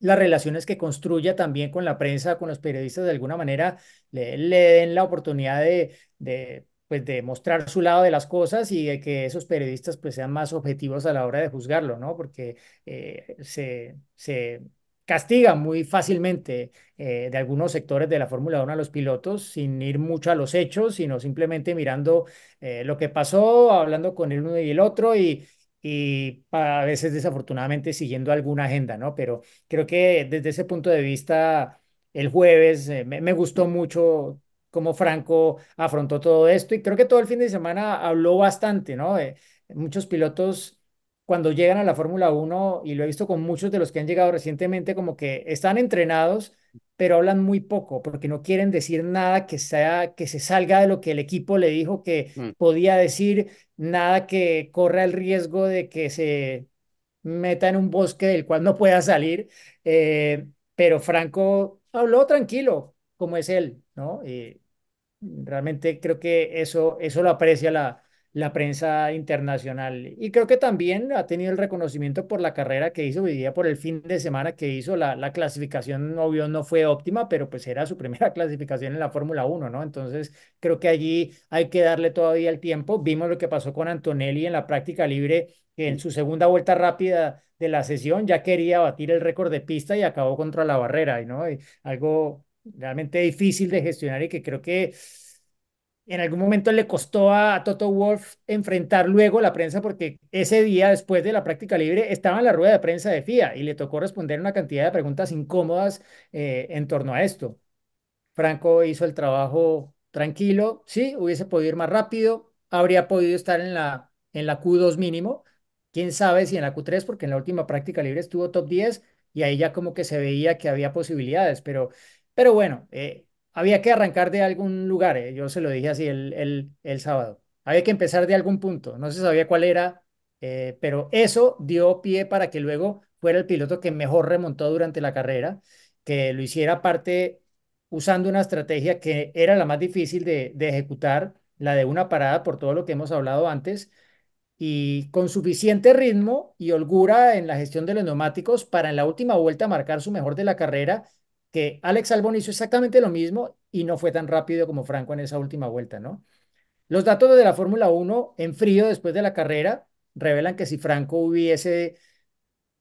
Speaker 5: las relaciones que construya también con la prensa, con los periodistas, de alguna manera le, le den la oportunidad de, de, pues, de mostrar su lado de las cosas y de que esos periodistas pues, sean más objetivos a la hora de juzgarlo, ¿no? Porque eh, se, se castiga muy fácilmente eh, de algunos sectores de la Fórmula 1 a los pilotos sin ir mucho a los hechos, sino simplemente mirando eh, lo que pasó, hablando con el uno y el otro y y a veces desafortunadamente siguiendo alguna agenda, ¿no? Pero creo que desde ese punto de vista, el jueves eh, me, gustó mucho cómo Franco afrontó todo esto y creo que todo el fin de semana habló bastante, ¿no? Muchos pilotos cuando llegan a la Fórmula Uno, y lo he visto con muchos de los que han llegado recientemente, como que están entrenados, pero hablan muy poco, porque no quieren decir nada que sea, que se salga de lo que el equipo le dijo que
Speaker 4: Mm.
Speaker 5: podía decir, nada que corra el riesgo de que se meta en un bosque del cual no pueda salir. Eh, pero Franco habló tranquilo, como es él, ¿no? Eh, Realmente creo que eso, eso lo aprecia la, la prensa internacional. Y creo que también ha tenido el reconocimiento por la carrera que hizo hoy día, por el fin de semana que hizo. La, la clasificación, obvio, no fue óptima, pero pues era su primera clasificación en la Fórmula Uno ¿no? Entonces creo que allí hay que darle todavía el tiempo. Vimos lo que pasó con Antonelli en la práctica libre, que en su segunda vuelta rápida de la sesión ya quería batir el récord de pista y acabó contra la barrera, ¿no? Y algo realmente difícil de gestionar y que creo que en algún momento le costó a Toto Wolff enfrentar luego la prensa porque ese día después de la práctica libre estaba en la rueda de prensa de FIA y le tocó responder una cantidad de preguntas incómodas eh, en torno a esto. Franco hizo el trabajo tranquilo, sí, hubiese podido ir más rápido, habría podido estar en la, en la Q2 mínimo, quién sabe si en la Q3, porque en la última práctica libre estuvo top 10 y ahí ya como que se veía que había posibilidades, pero, pero bueno, eh, había que arrancar de algún lugar, eh, Yo se lo dije así el, el, el sábado. Había que empezar de algún punto. No se sabía cuál era, eh, pero eso dio pie para que luego fuera el piloto que mejor remontó durante la carrera, que lo hiciera parte usando una estrategia que era la más difícil de, de ejecutar, la de una parada por todo lo que hemos hablado antes, y con suficiente ritmo y holgura en la gestión de los neumáticos para en la última vuelta marcar su mejor de la carrera que Alex Albon hizo exactamente lo mismo y no fue tan rápido como Franco en esa última vuelta, ¿no? Los datos de la Fórmula 1 en frío después de la carrera revelan que si Franco hubiese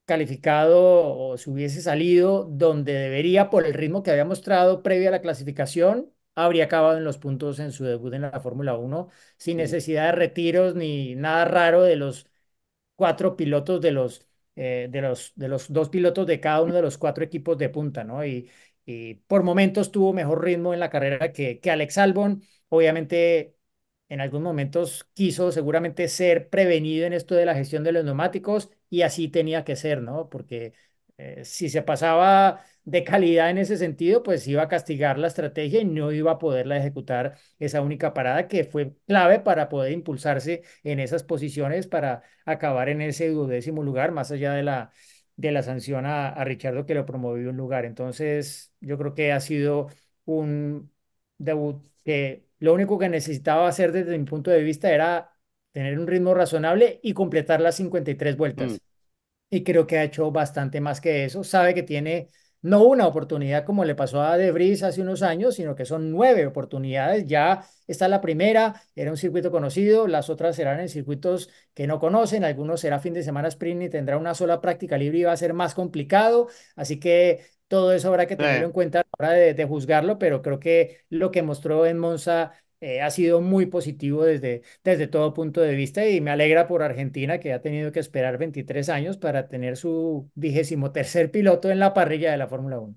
Speaker 5: calificado o si hubiese salido donde debería por el ritmo que había mostrado previo a la clasificación, habría acabado en los puntos en su debut en la Fórmula 1 sin necesidad de retiros ni nada raro de los cuatro pilotos de los, eh, de los, de los dos pilotos de cada uno de los cuatro equipos de punta, ¿no? Y, y por momentos tuvo mejor ritmo en la carrera que, que Alex Albon. Obviamente, en algunos momentos quiso seguramente ser prevenido en esto de la gestión de los neumáticos y así tenía que ser, ¿no? Porque eh, si se pasaba de calidad en ese sentido, pues iba a castigar la estrategia y no iba a poderla ejecutar esa única parada que fue clave para poder impulsarse en esas posiciones para acabar en ese duodécimo lugar, más allá de la, de la sanción a, a Richardo que lo promovió un lugar. Entonces, yo creo que ha sido un debut que lo único que necesitaba hacer desde mi punto de vista era tener un ritmo razonable y completar las 53
Speaker 4: Mm.
Speaker 5: vueltas y creo que ha hecho bastante más que eso. Sabe que tiene no una oportunidad como le pasó a De Vries hace unos años, sino que son nueve oportunidades. Ya está la primera, era un circuito conocido, las otras serán en circuitos que no conocen, algunos será fin de semana sprint y tendrá una sola práctica libre y va a ser más complicado. Así que todo eso habrá que tenerlo
Speaker 4: Sí.
Speaker 5: en cuenta a la hora de, de juzgarlo, pero creo que lo que mostró en Monza eh, ha sido muy positivo desde, desde todo punto de vista y me alegra por Argentina que ha tenido que esperar 23 años para tener su vigésimo tercer piloto en la parrilla de la Fórmula 1.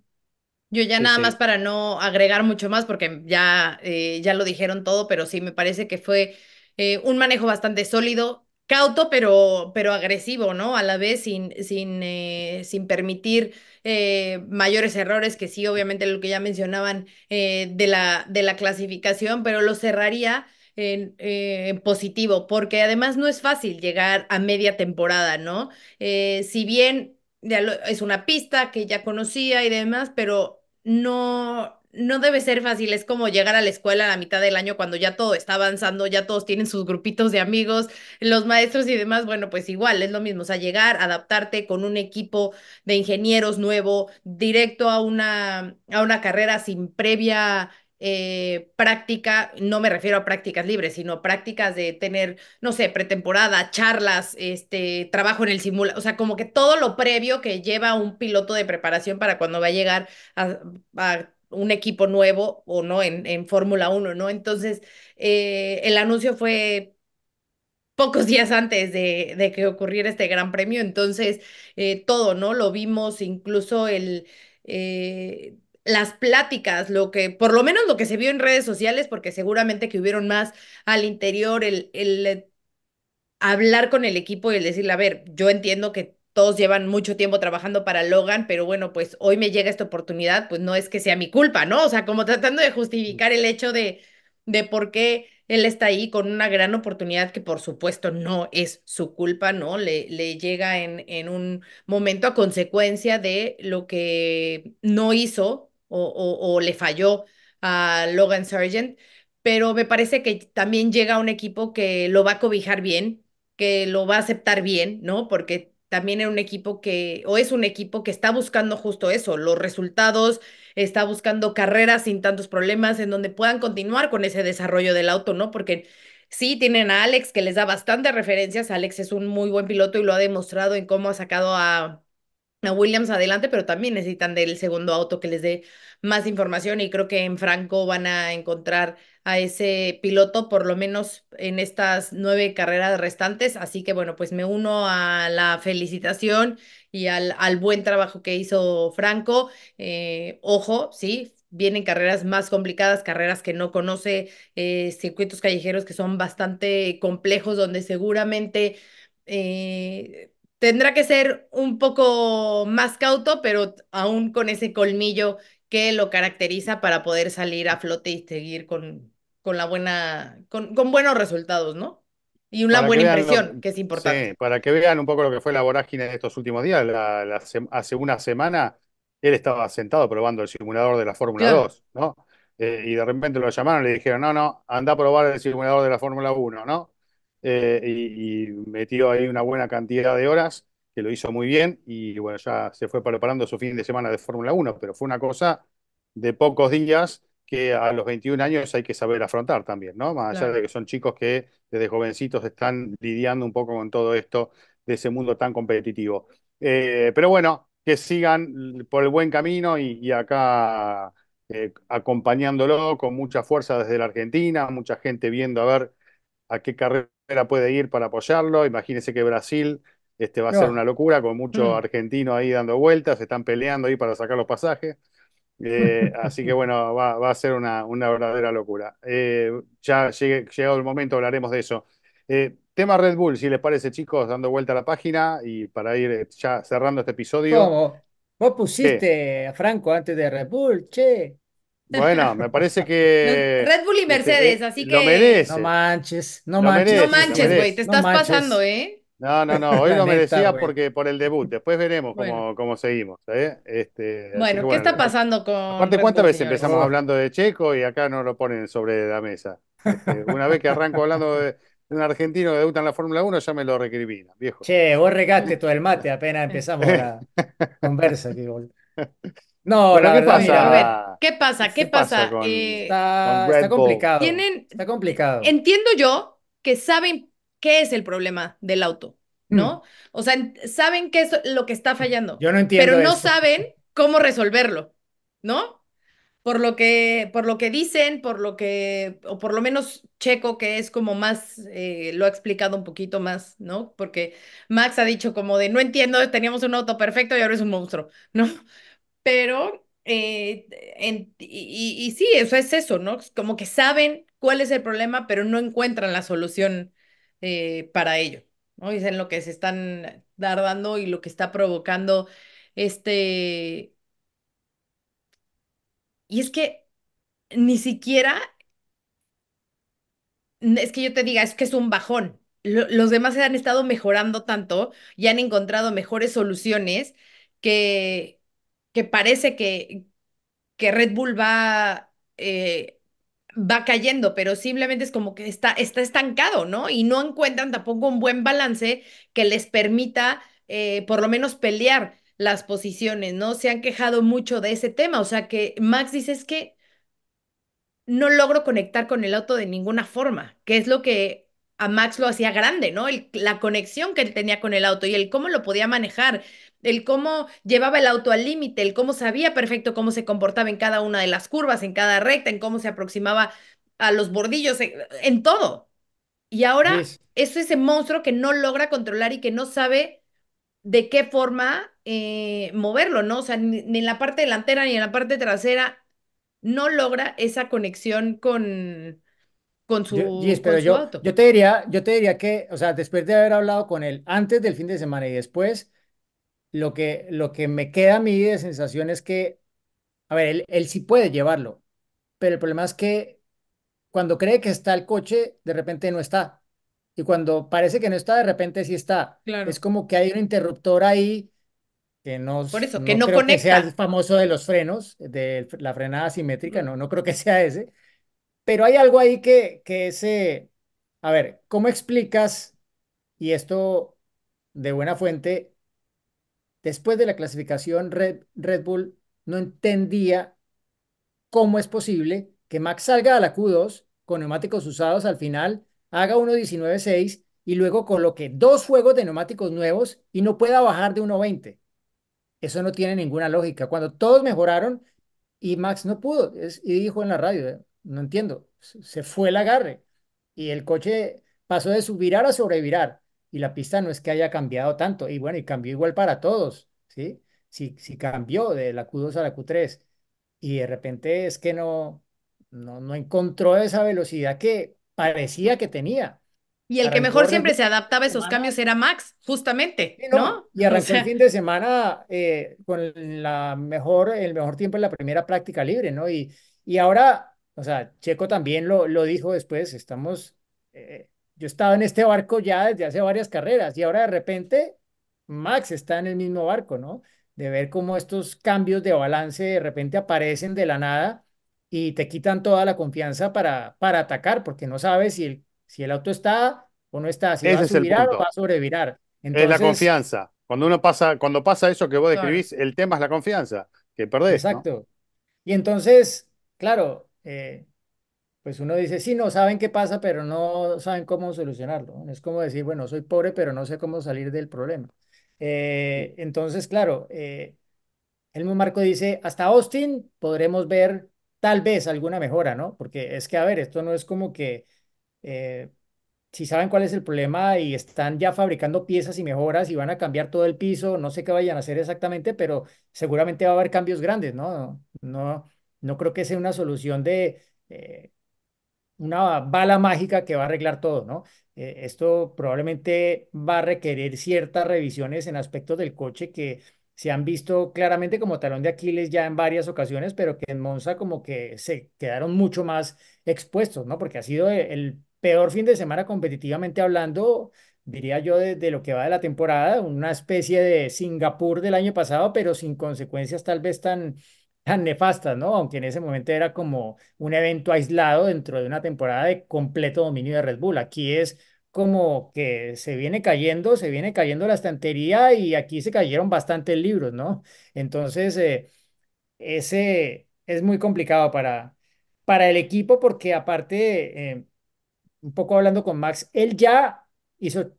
Speaker 2: Yo ya nada más para no agregar mucho más, porque ya, eh, ya lo dijeron todo, pero sí me parece que fue eh, un manejo bastante sólido, cauto, pero, pero agresivo, ¿no? A la vez sin, sin, eh, sin permitir eh, mayores errores, que sí, obviamente lo que ya mencionaban eh, de la, de la clasificación, pero lo cerraría en, eh, en positivo, porque además no es fácil llegar a media temporada, ¿no? Si bien es una pista que ya conocía y demás, pero no, no debe ser fácil. Es como llegar a la escuela a la mitad del año cuando ya todo está avanzando, ya todos tienen sus grupitos de amigos, los maestros y demás. Bueno, pues igual es lo mismo, o sea, llegar, adaptarte con un equipo de ingenieros nuevo, directo a una, a una carrera sin previa eh, práctica, no me refiero a prácticas libres, sino prácticas de tener no sé, pretemporada, charlas, este, trabajo en el simulador, o sea, como que todo lo previo que lleva un piloto de preparación para cuando va a llegar a, a un equipo nuevo o no en, en Fórmula 1, ¿no? Entonces, eh, el anuncio fue pocos días antes de, de que ocurriera este gran premio. Entonces, eh, todo, ¿no? Lo vimos, incluso el... eh, las pláticas, lo que, por lo menos lo que se vio en redes sociales, porque seguramente que hubieron más al interior, el, el hablar con el equipo y el decirle, a ver, yo entiendo que todos llevan mucho tiempo trabajando para Logan, pero bueno, pues hoy me llega esta oportunidad, pues no es que sea mi culpa, ¿no? O sea, como tratando de justificar el hecho de, de por qué él está ahí con una gran oportunidad que por supuesto no es su culpa, ¿no? Le, le llega en, en un momento a consecuencia de lo que no hizo o, o, o le falló a Logan Sargent, pero me parece que también llega un equipo que lo va a cobijar bien que lo va a aceptar bien, ¿no? Porque también era un equipo que, o es un equipo que está buscando justo eso, los resultados, está buscando carreras sin tantos problemas en donde puedan continuar con ese desarrollo del auto, ¿no? Porque sí, tienen a Alex que les da bastantes referencias, Alex es un muy buen piloto y lo ha demostrado en cómo ha sacado a a Williams adelante, pero también necesitan del segundo auto que les dé más información y creo que en Franco van a encontrar a ese piloto por lo menos en estas nueve carreras restantes. Así que bueno, pues me uno a la felicitación y al, al buen trabajo que hizo Franco. Eh, ojo, sí. Vienen carreras más complicadas, carreras que no conoce, eh, circuitos callejeros que son bastante complejos, donde seguramente eh, Tendrá que ser un poco más cauto, pero aún con ese colmillo que lo caracteriza para poder salir a flote y seguir con, con la buena, con, con buenos resultados, ¿no? Y una
Speaker 4: Para
Speaker 2: buena impresión,
Speaker 4: lo,
Speaker 2: que es
Speaker 4: sí,
Speaker 2: importante.
Speaker 4: para que vean un poco lo que fue la vorágine de estos últimos días. La- la sem- hace una semana él estaba sentado probando el simulador de la Fórmula
Speaker 2: Claro,
Speaker 4: 2, ¿no? Eh, y de repente lo llamaron y le dijeron, no, no, anda a probar el simulador de la Fórmula 1, ¿no? Eh, y, y metió ahí una buena cantidad de horas, que lo hizo muy bien, y bueno, ya se fue preparando su fin de semana de Fórmula 1, pero fue una cosa de pocos días que a los 21 años hay que saber afrontar también, ¿no? Más allá de que son chicos que desde jovencitos están lidiando un poco con todo esto de ese mundo tan competitivo. Eh, pero bueno, que sigan por el buen camino y, y acá eh, acompañándolo con mucha fuerza desde la Argentina, mucha gente viendo a ver a qué carrera puede ir para apoyarlo. Imagínense que Brasil este, va a ser
Speaker 5: No.
Speaker 4: una locura con muchos
Speaker 2: Mm,
Speaker 4: argentinos ahí dando vueltas, se están peleando ahí para sacar los pasajes. Eh, así que bueno, va, va a ser una, una verdadera locura. Eh, ya llegue- llegado el momento hablaremos de eso. Eh, tema Red Bull, si les parece, chicos, dando vuelta a la página y para ir ya cerrando este episodio.
Speaker 5: ¿Cómo? Vos
Speaker 4: ¿Qué?
Speaker 5: pusiste a Franco antes de Red Bull, che.
Speaker 4: Bueno, me parece que
Speaker 2: Red Bull y
Speaker 4: este,
Speaker 2: Mercedes, así
Speaker 4: lo
Speaker 2: que
Speaker 5: No manches, no
Speaker 4: lo
Speaker 5: manches,
Speaker 2: no
Speaker 4: merece,
Speaker 2: manches, güey, te.
Speaker 5: No
Speaker 2: estás pasando. ¿eh?
Speaker 4: No, no, no, hoy lo
Speaker 5: neta,
Speaker 4: merecía
Speaker 5: güey.
Speaker 4: porque por el debut. Después veremos
Speaker 2: Bueno,
Speaker 4: cómo, cómo seguimos, ¿eh? Este, que
Speaker 2: bueno, ¿qué
Speaker 4: bueno,
Speaker 2: está pasando con
Speaker 4: aparte, ¿cuántas veces empezamos
Speaker 5: Oh,
Speaker 4: hablando de Checo y acá no lo ponen sobre la mesa? Este, una vez que arranco hablando de, un argentino que debuta en la Fórmula Uno, ya me lo recriminan, viejo.
Speaker 5: che, vos regaste todo el mate apenas empezamos la conversa. aquí, bol- No,
Speaker 4: Bueno,
Speaker 5: la
Speaker 4: ¿qué
Speaker 5: verdad,
Speaker 2: Bueno, a ver,
Speaker 5: mira,
Speaker 4: pasa?
Speaker 2: ¿qué pasa? ¿Qué
Speaker 4: ¿Qué pasa
Speaker 2: pasa?
Speaker 4: con,
Speaker 2: Eh,
Speaker 4: con
Speaker 5: está, está complicado.
Speaker 2: tienen,
Speaker 5: Está complicado.
Speaker 2: entiendo yo que saben qué es el problema del auto,
Speaker 5: Mm,
Speaker 2: ¿no? O sea, en- saben qué es lo que está fallando,
Speaker 5: Yo no
Speaker 2: pero
Speaker 5: entiendo
Speaker 2: no
Speaker 5: eso.
Speaker 2: saben cómo resolverlo, ¿no? Por lo que, por lo que dicen, por lo que, o por lo menos Checo, que es como más, eh, lo ha explicado un poquito más, ¿no? Porque Max ha dicho como de, no entiendo, teníamos un auto perfecto y ahora es un monstruo, ¿no? Pero, eh, en- y, y- sí, eso es eso, ¿no? Como que saben cuál es el problema, pero no encuentran la solución eh, para ello, ¿no? Dicen lo que se están tardando y lo que está provocando este... Y es que ni siquiera, es que yo te diga, es que es un bajón. Lo- los demás se han estado mejorando tanto y han encontrado mejores soluciones que, que parece que, que Red Bull va, eh, va cayendo, pero simplemente es como que está, está estancado, ¿no? Y no encuentran tampoco un buen balance que les permita eh, por lo menos pelear las posiciones, ¿no? Se han quejado mucho de ese tema, o sea que Max dice es que no logro conectar con el auto de ninguna forma, que es lo que a Max lo hacía grande, ¿no? El- la conexión que él tenía con el auto y el cómo lo podía manejar, el cómo llevaba el auto al límite, el cómo sabía perfecto cómo se comportaba en cada una de las curvas, en cada recta, en cómo se aproximaba a los bordillos, en, en todo. Y ahora es ese monstruo que no logra controlar y que no sabe de qué forma eh, moverlo, ¿no? O sea, ni, ni en la parte delantera ni en la parte trasera no logra esa conexión con, con
Speaker 5: yo-
Speaker 2: su,
Speaker 5: pero
Speaker 2: con su
Speaker 5: yo,
Speaker 2: auto.
Speaker 5: yo te diría, yo te diría que, o sea, después de haber hablado con él antes del fin de semana y después, lo que, lo que me queda a mí de sensación es que, a ver, él, él sí puede llevarlo, pero el problema es que cuando cree que está el coche, de repente no está. Y cuando parece que no está, de repente sí está.
Speaker 2: Claro.
Speaker 5: Es como que hay un interruptor ahí que no,
Speaker 2: Por eso, que
Speaker 5: no creo que sea el
Speaker 2: conecta.
Speaker 5: famoso de los frenos, de la frenada asimétrica,
Speaker 2: Mm.
Speaker 5: no, no creo que sea ese. Pero hay algo ahí que, ese, a ver, ¿cómo explicas, y esto de buena fuente, después de la clasificación Red, Red Bull no entendía cómo es posible que Max salga a la Q2 con neumáticos usados al final, haga 1.19.6 y luego coloque dos juegos de neumáticos nuevos y no pueda bajar de 1.20? Eso no tiene ninguna lógica. Cuando todos mejoraron y Max no pudo, es- y dijo en la radio, no entiendo, se fue el agarre y el coche pasó de subvirar a sobrevirar y la pista no es que haya cambiado tanto y bueno, y cambió igual para todos, ¿sí? Si, si cambió de la Q2 a la Q3 y de repente es que no, no, no encontró esa velocidad que parecía que tenía.
Speaker 2: Y el que mejor siempre se adaptaba a esos
Speaker 5: semana
Speaker 2: cambios era Max, justamente,
Speaker 5: Sí, no,
Speaker 2: ¿no?
Speaker 5: y
Speaker 2: O
Speaker 5: arrancó el
Speaker 2: sea,
Speaker 5: fin de semana eh, con la mejor, el mejor tiempo en la primera práctica libre, ¿no? Y, y ahora, o sea, Checo también lo, lo dijo después, estamos, eh, yo estaba en este barco ya desde hace varias carreras y ahora de repente Max está en el mismo barco, ¿no? De ver cómo estos cambios de balance de repente aparecen de la nada y te quitan toda la confianza para, para atacar, porque no sabes si el, si el auto está o no está, si va a
Speaker 4: Ese es el
Speaker 5: subvirar o va a sobrevirar.
Speaker 4: Es la
Speaker 5: Entonces,
Speaker 4: confianza. Cuando uno pasa, cuando pasa eso que vos
Speaker 2: claro.
Speaker 4: describís, el tema es la confianza, que perdés, ¿no?
Speaker 5: exacto. Y entonces, claro, eh, pues uno dice, sí, no saben qué pasa, pero no saben cómo solucionarlo. Es como decir, bueno, soy pobre, pero no sé cómo salir del problema. Eh, entonces, claro, eh, el Marco dice, hasta Austin podremos ver tal vez alguna mejora, ¿no? Porque es que, a ver, esto no es como que... eh, si saben cuál es el problema y están ya fabricando piezas y mejoras y van a cambiar todo el piso, no sé qué vayan a hacer exactamente, pero seguramente va a haber cambios grandes, ¿no? No, no creo que sea una solución de eh, una bala mágica que va a arreglar todo, ¿no? Eh, esto probablemente va a requerir ciertas revisiones en aspectos del coche que se han visto claramente como talón de Aquiles ya en varias ocasiones, pero que en Monza como que se quedaron mucho más expuestos, ¿no? Porque ha sido e- el peor fin de semana competitivamente hablando, diría yo, de, de lo que va de la temporada, una especie de Singapur del año pasado, pero sin consecuencias tal vez tan, tan nefastas, ¿no? Aunque en ese momento era como un evento aislado dentro de una temporada de completo dominio de Red Bull. Aquí es como que se viene cayendo, se viene cayendo la estantería y aquí se cayeron bastantes libros, ¿no? Entonces, eh, ese es muy complicado para, para el equipo porque aparte, eh, un poco hablando con Max, él ya hizo,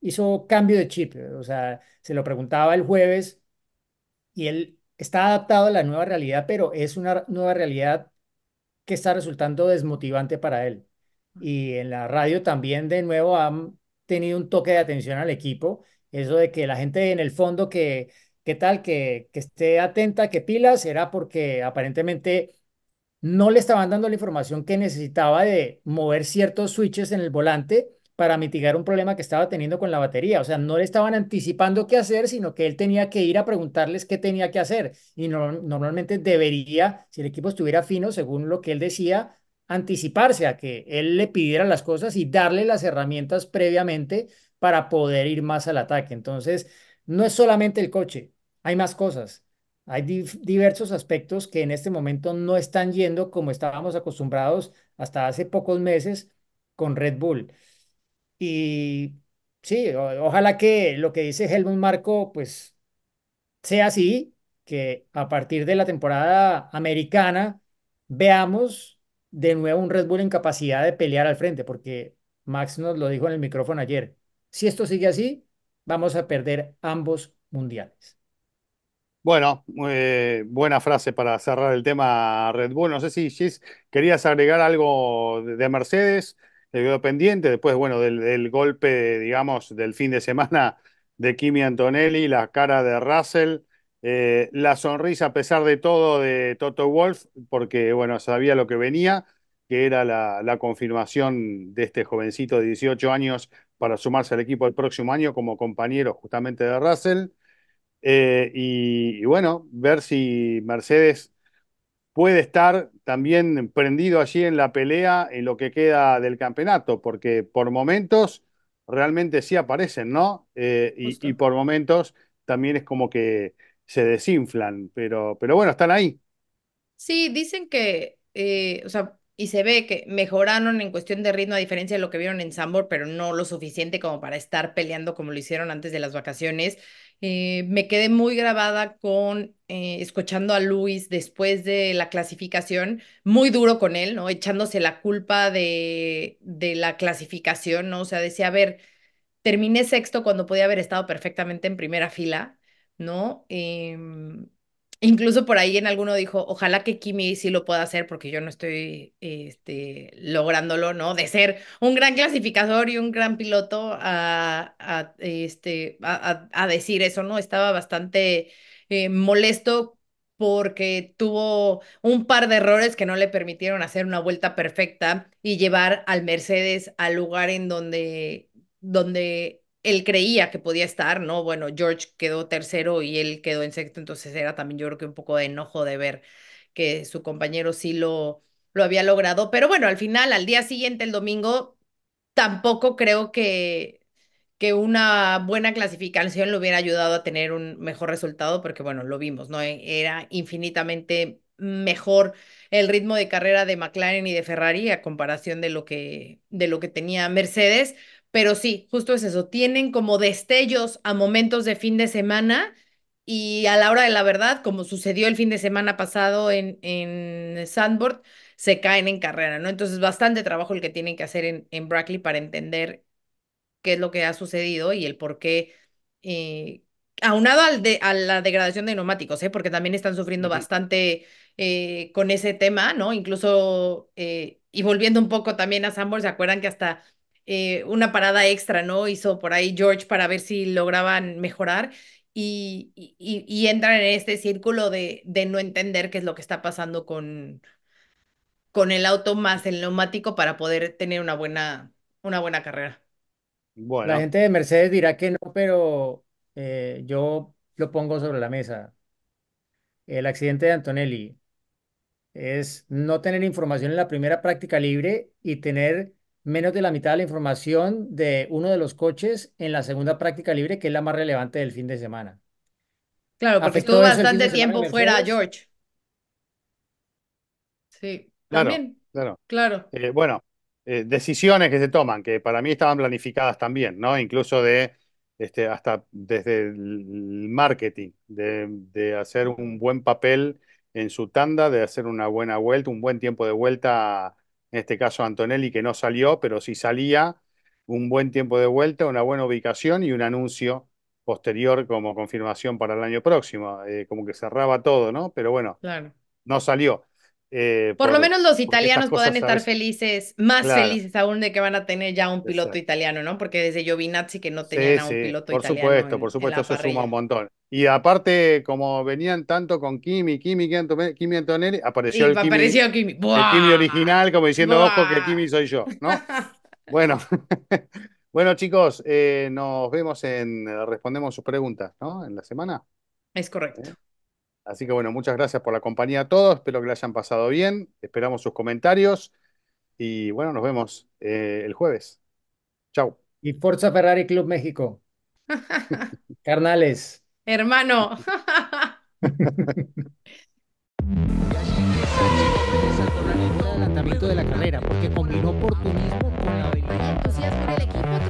Speaker 5: hizo cambio de chip, o sea, se lo preguntaba el jueves y él está adaptado a la nueva realidad, pero es una nueva realidad que está resultando desmotivante para él. Y en la radio también de nuevo han tenido un toque de atención al equipo, eso de que la gente en el fondo que, ¿qué tal? Que, que esté atenta, que pilas, era porque aparentemente no le estaban dando la información que necesitaba de mover ciertos switches en el volante para mitigar un problema que estaba teniendo con la batería. O sea, no le estaban anticipando qué hacer, sino que él tenía que ir a preguntarles qué tenía que hacer. Y no- normalmente debería, si el equipo estuviera fino, según lo que él decía, anticiparse a que él le pidiera las cosas y darle las herramientas previamente para poder ir más al ataque. Entonces, no es solamente el coche, hay más cosas. Hay diversos aspectos que en este momento no están yendo como estábamos acostumbrados hasta hace pocos meses con Red Bull. Y sí, ojalá que lo que dice Helmut Marko, pues sea así, que a partir de la temporada americana veamos de nuevo un Red Bull en capacidad de pelear al frente, porque Max nos lo dijo en el micrófono ayer. Si esto sigue así, vamos a perder ambos mundiales.
Speaker 4: Bueno, eh, buena frase para cerrar el tema Red Bull. No sé si Gis querías agregar algo de, de Mercedes quedó pendiente después, bueno, del, golpe, digamos, del fin de semana de Kimi Antonelli, la cara de Russell, eh, la sonrisa a pesar de todo de Toto Wolf, porque, bueno, sabía lo que venía, que era la, confirmación de este jovencito de 18 años para sumarse al equipo el próximo año como compañero justamente de Russell. Eh, y bueno, ver si Mercedes puede estar también prendido allí en la pelea en lo que queda del campeonato, porque por momentos realmente sí aparecen, ¿no? Eh, y, por momentos también es como que se desinflan, pero, pero bueno, están ahí.
Speaker 2: Sí, dicen que, eh, o sea, y se ve que mejoraron en cuestión de ritmo a diferencia de lo que vieron en Sambor, pero no lo suficiente como para estar peleando como lo hicieron antes de las vacaciones. Eh, me quedé muy grabada con eh, escuchando a Luis después de la clasificación, muy duro con él, ¿no? Echándose la culpa de, de la clasificación, ¿no? O sea, decía, a ver, terminé sexto cuando podía haber estado perfectamente en primera fila, ¿no? Em, incluso por ahí en alguno dijo, ojalá que Kimi sí lo pueda hacer porque yo no estoy este, lográndolo, ¿no? De ser un gran clasificador y un gran piloto a, a, este, a, a- decir eso, ¿no? Estaba bastante eh, molesto porque tuvo un par de errores que no le permitieron hacer una vuelta perfecta y llevar al Mercedes al lugar en donde donde él creía que podía estar, ¿no? Bueno, George quedó tercero y él quedó en sexto, entonces era también yo creo que un poco de enojo de ver que su compañero sí lo, lo había logrado, pero bueno, al final, al día siguiente, el domingo, tampoco creo que, que una buena clasificación le hubiera ayudado a tener un mejor resultado, porque bueno, lo vimos, ¿no? E- Era infinitamente mejor el ritmo de carrera de McLaren y de Ferrari a comparación de lo que, de lo que tenía Mercedes. Pero sí, justo es eso, tienen como destellos a momentos de fin de semana y a la hora de la verdad, como sucedió el fin de semana pasado en, en Sandboard, se caen en carrera, ¿no? Entonces, bastante trabajo el que tienen que hacer en, en Brackley para entender qué es lo que ha sucedido y el por qué, eh, aunado al de, a la degradación de neumáticos, ¿eh? porque también están sufriendo bastante eh, con ese tema, ¿no? Incluso, eh, y volviendo un poco también a Sambor, ¿se acuerdan que hasta eh, una parada extra, ¿no? Hizo por ahí George para ver si lograban mejorar. Y, y, y- entran en este círculo de, de no entender qué es lo que está pasando con, con el auto más el neumático para poder tener una buena, una buena carrera.
Speaker 5: La gente de Mercedes dirá que no, pero eh, yo lo pongo sobre la mesa. El accidente de Antonelli es no tener información en la primera práctica libre y tener menos de la mitad de la información de uno de los coches en la segunda práctica libre, que es la más relevante del fin de semana.
Speaker 2: Claro, porque estuvo
Speaker 5: ¿Afectó eso el fin
Speaker 2: bastante tiempo fuera? George. Sí,
Speaker 4: claro,
Speaker 2: también,
Speaker 4: claro.
Speaker 2: claro,
Speaker 4: Eh, bueno, eh, decisiones que se toman, que para mí estaban planificadas también, ¿no? Incluso de, este, hasta desde el marketing, de, de hacer un buen papel en su tanda, de hacer una buena vuelta, un buen tiempo de vuelta, en este caso Antonelli, que no salió, pero si salía, un buen tiempo de vuelta, una buena ubicación y un anuncio posterior como confirmación para el año próximo, Eh, como que cerraba todo, ¿no? Pero bueno,
Speaker 2: claro.
Speaker 4: no salió. Eh,
Speaker 2: Por lo
Speaker 4: por,
Speaker 2: menos los italianos puedan estar felices, más
Speaker 4: claro.
Speaker 2: felices aún de que van a tener ya un piloto
Speaker 4: Exacto.
Speaker 2: italiano, ¿no? Porque desde Giovinazzi que no tenían
Speaker 4: Sí,
Speaker 2: a un
Speaker 4: sí,
Speaker 2: piloto
Speaker 4: por
Speaker 2: italiano
Speaker 4: supuesto, por
Speaker 2: en, en
Speaker 4: supuesto, eso suma un montón. Y aparte, como venían tanto con Kimi, Kimi, Kimi Antone- Kimi Antonelli, apareció el Kimi,
Speaker 2: apareció Kimi.
Speaker 4: el Kimi
Speaker 2: ¡Buah!
Speaker 4: original, como diciendo, ojo, que
Speaker 2: ¡Buah!
Speaker 4: Kimi soy yo, ¿no? Bueno, bueno, chicos, eh, nos vemos en, respondemos sus preguntas, ¿no? En la semana.
Speaker 2: Es
Speaker 4: ¿eh? Así que bueno, muchas gracias por la compañía a todos, espero que la hayan pasado bien, esperamos sus comentarios y bueno, nos vemos eh, el jueves. Chau.
Speaker 5: Y Forza Ferrari Club México. Carnales.
Speaker 2: Hermano.
Speaker 1: Desarrollar el adelantamiento de la carrera porque combinó oportunismo con la habilidad.
Speaker 2: entusiasmo en el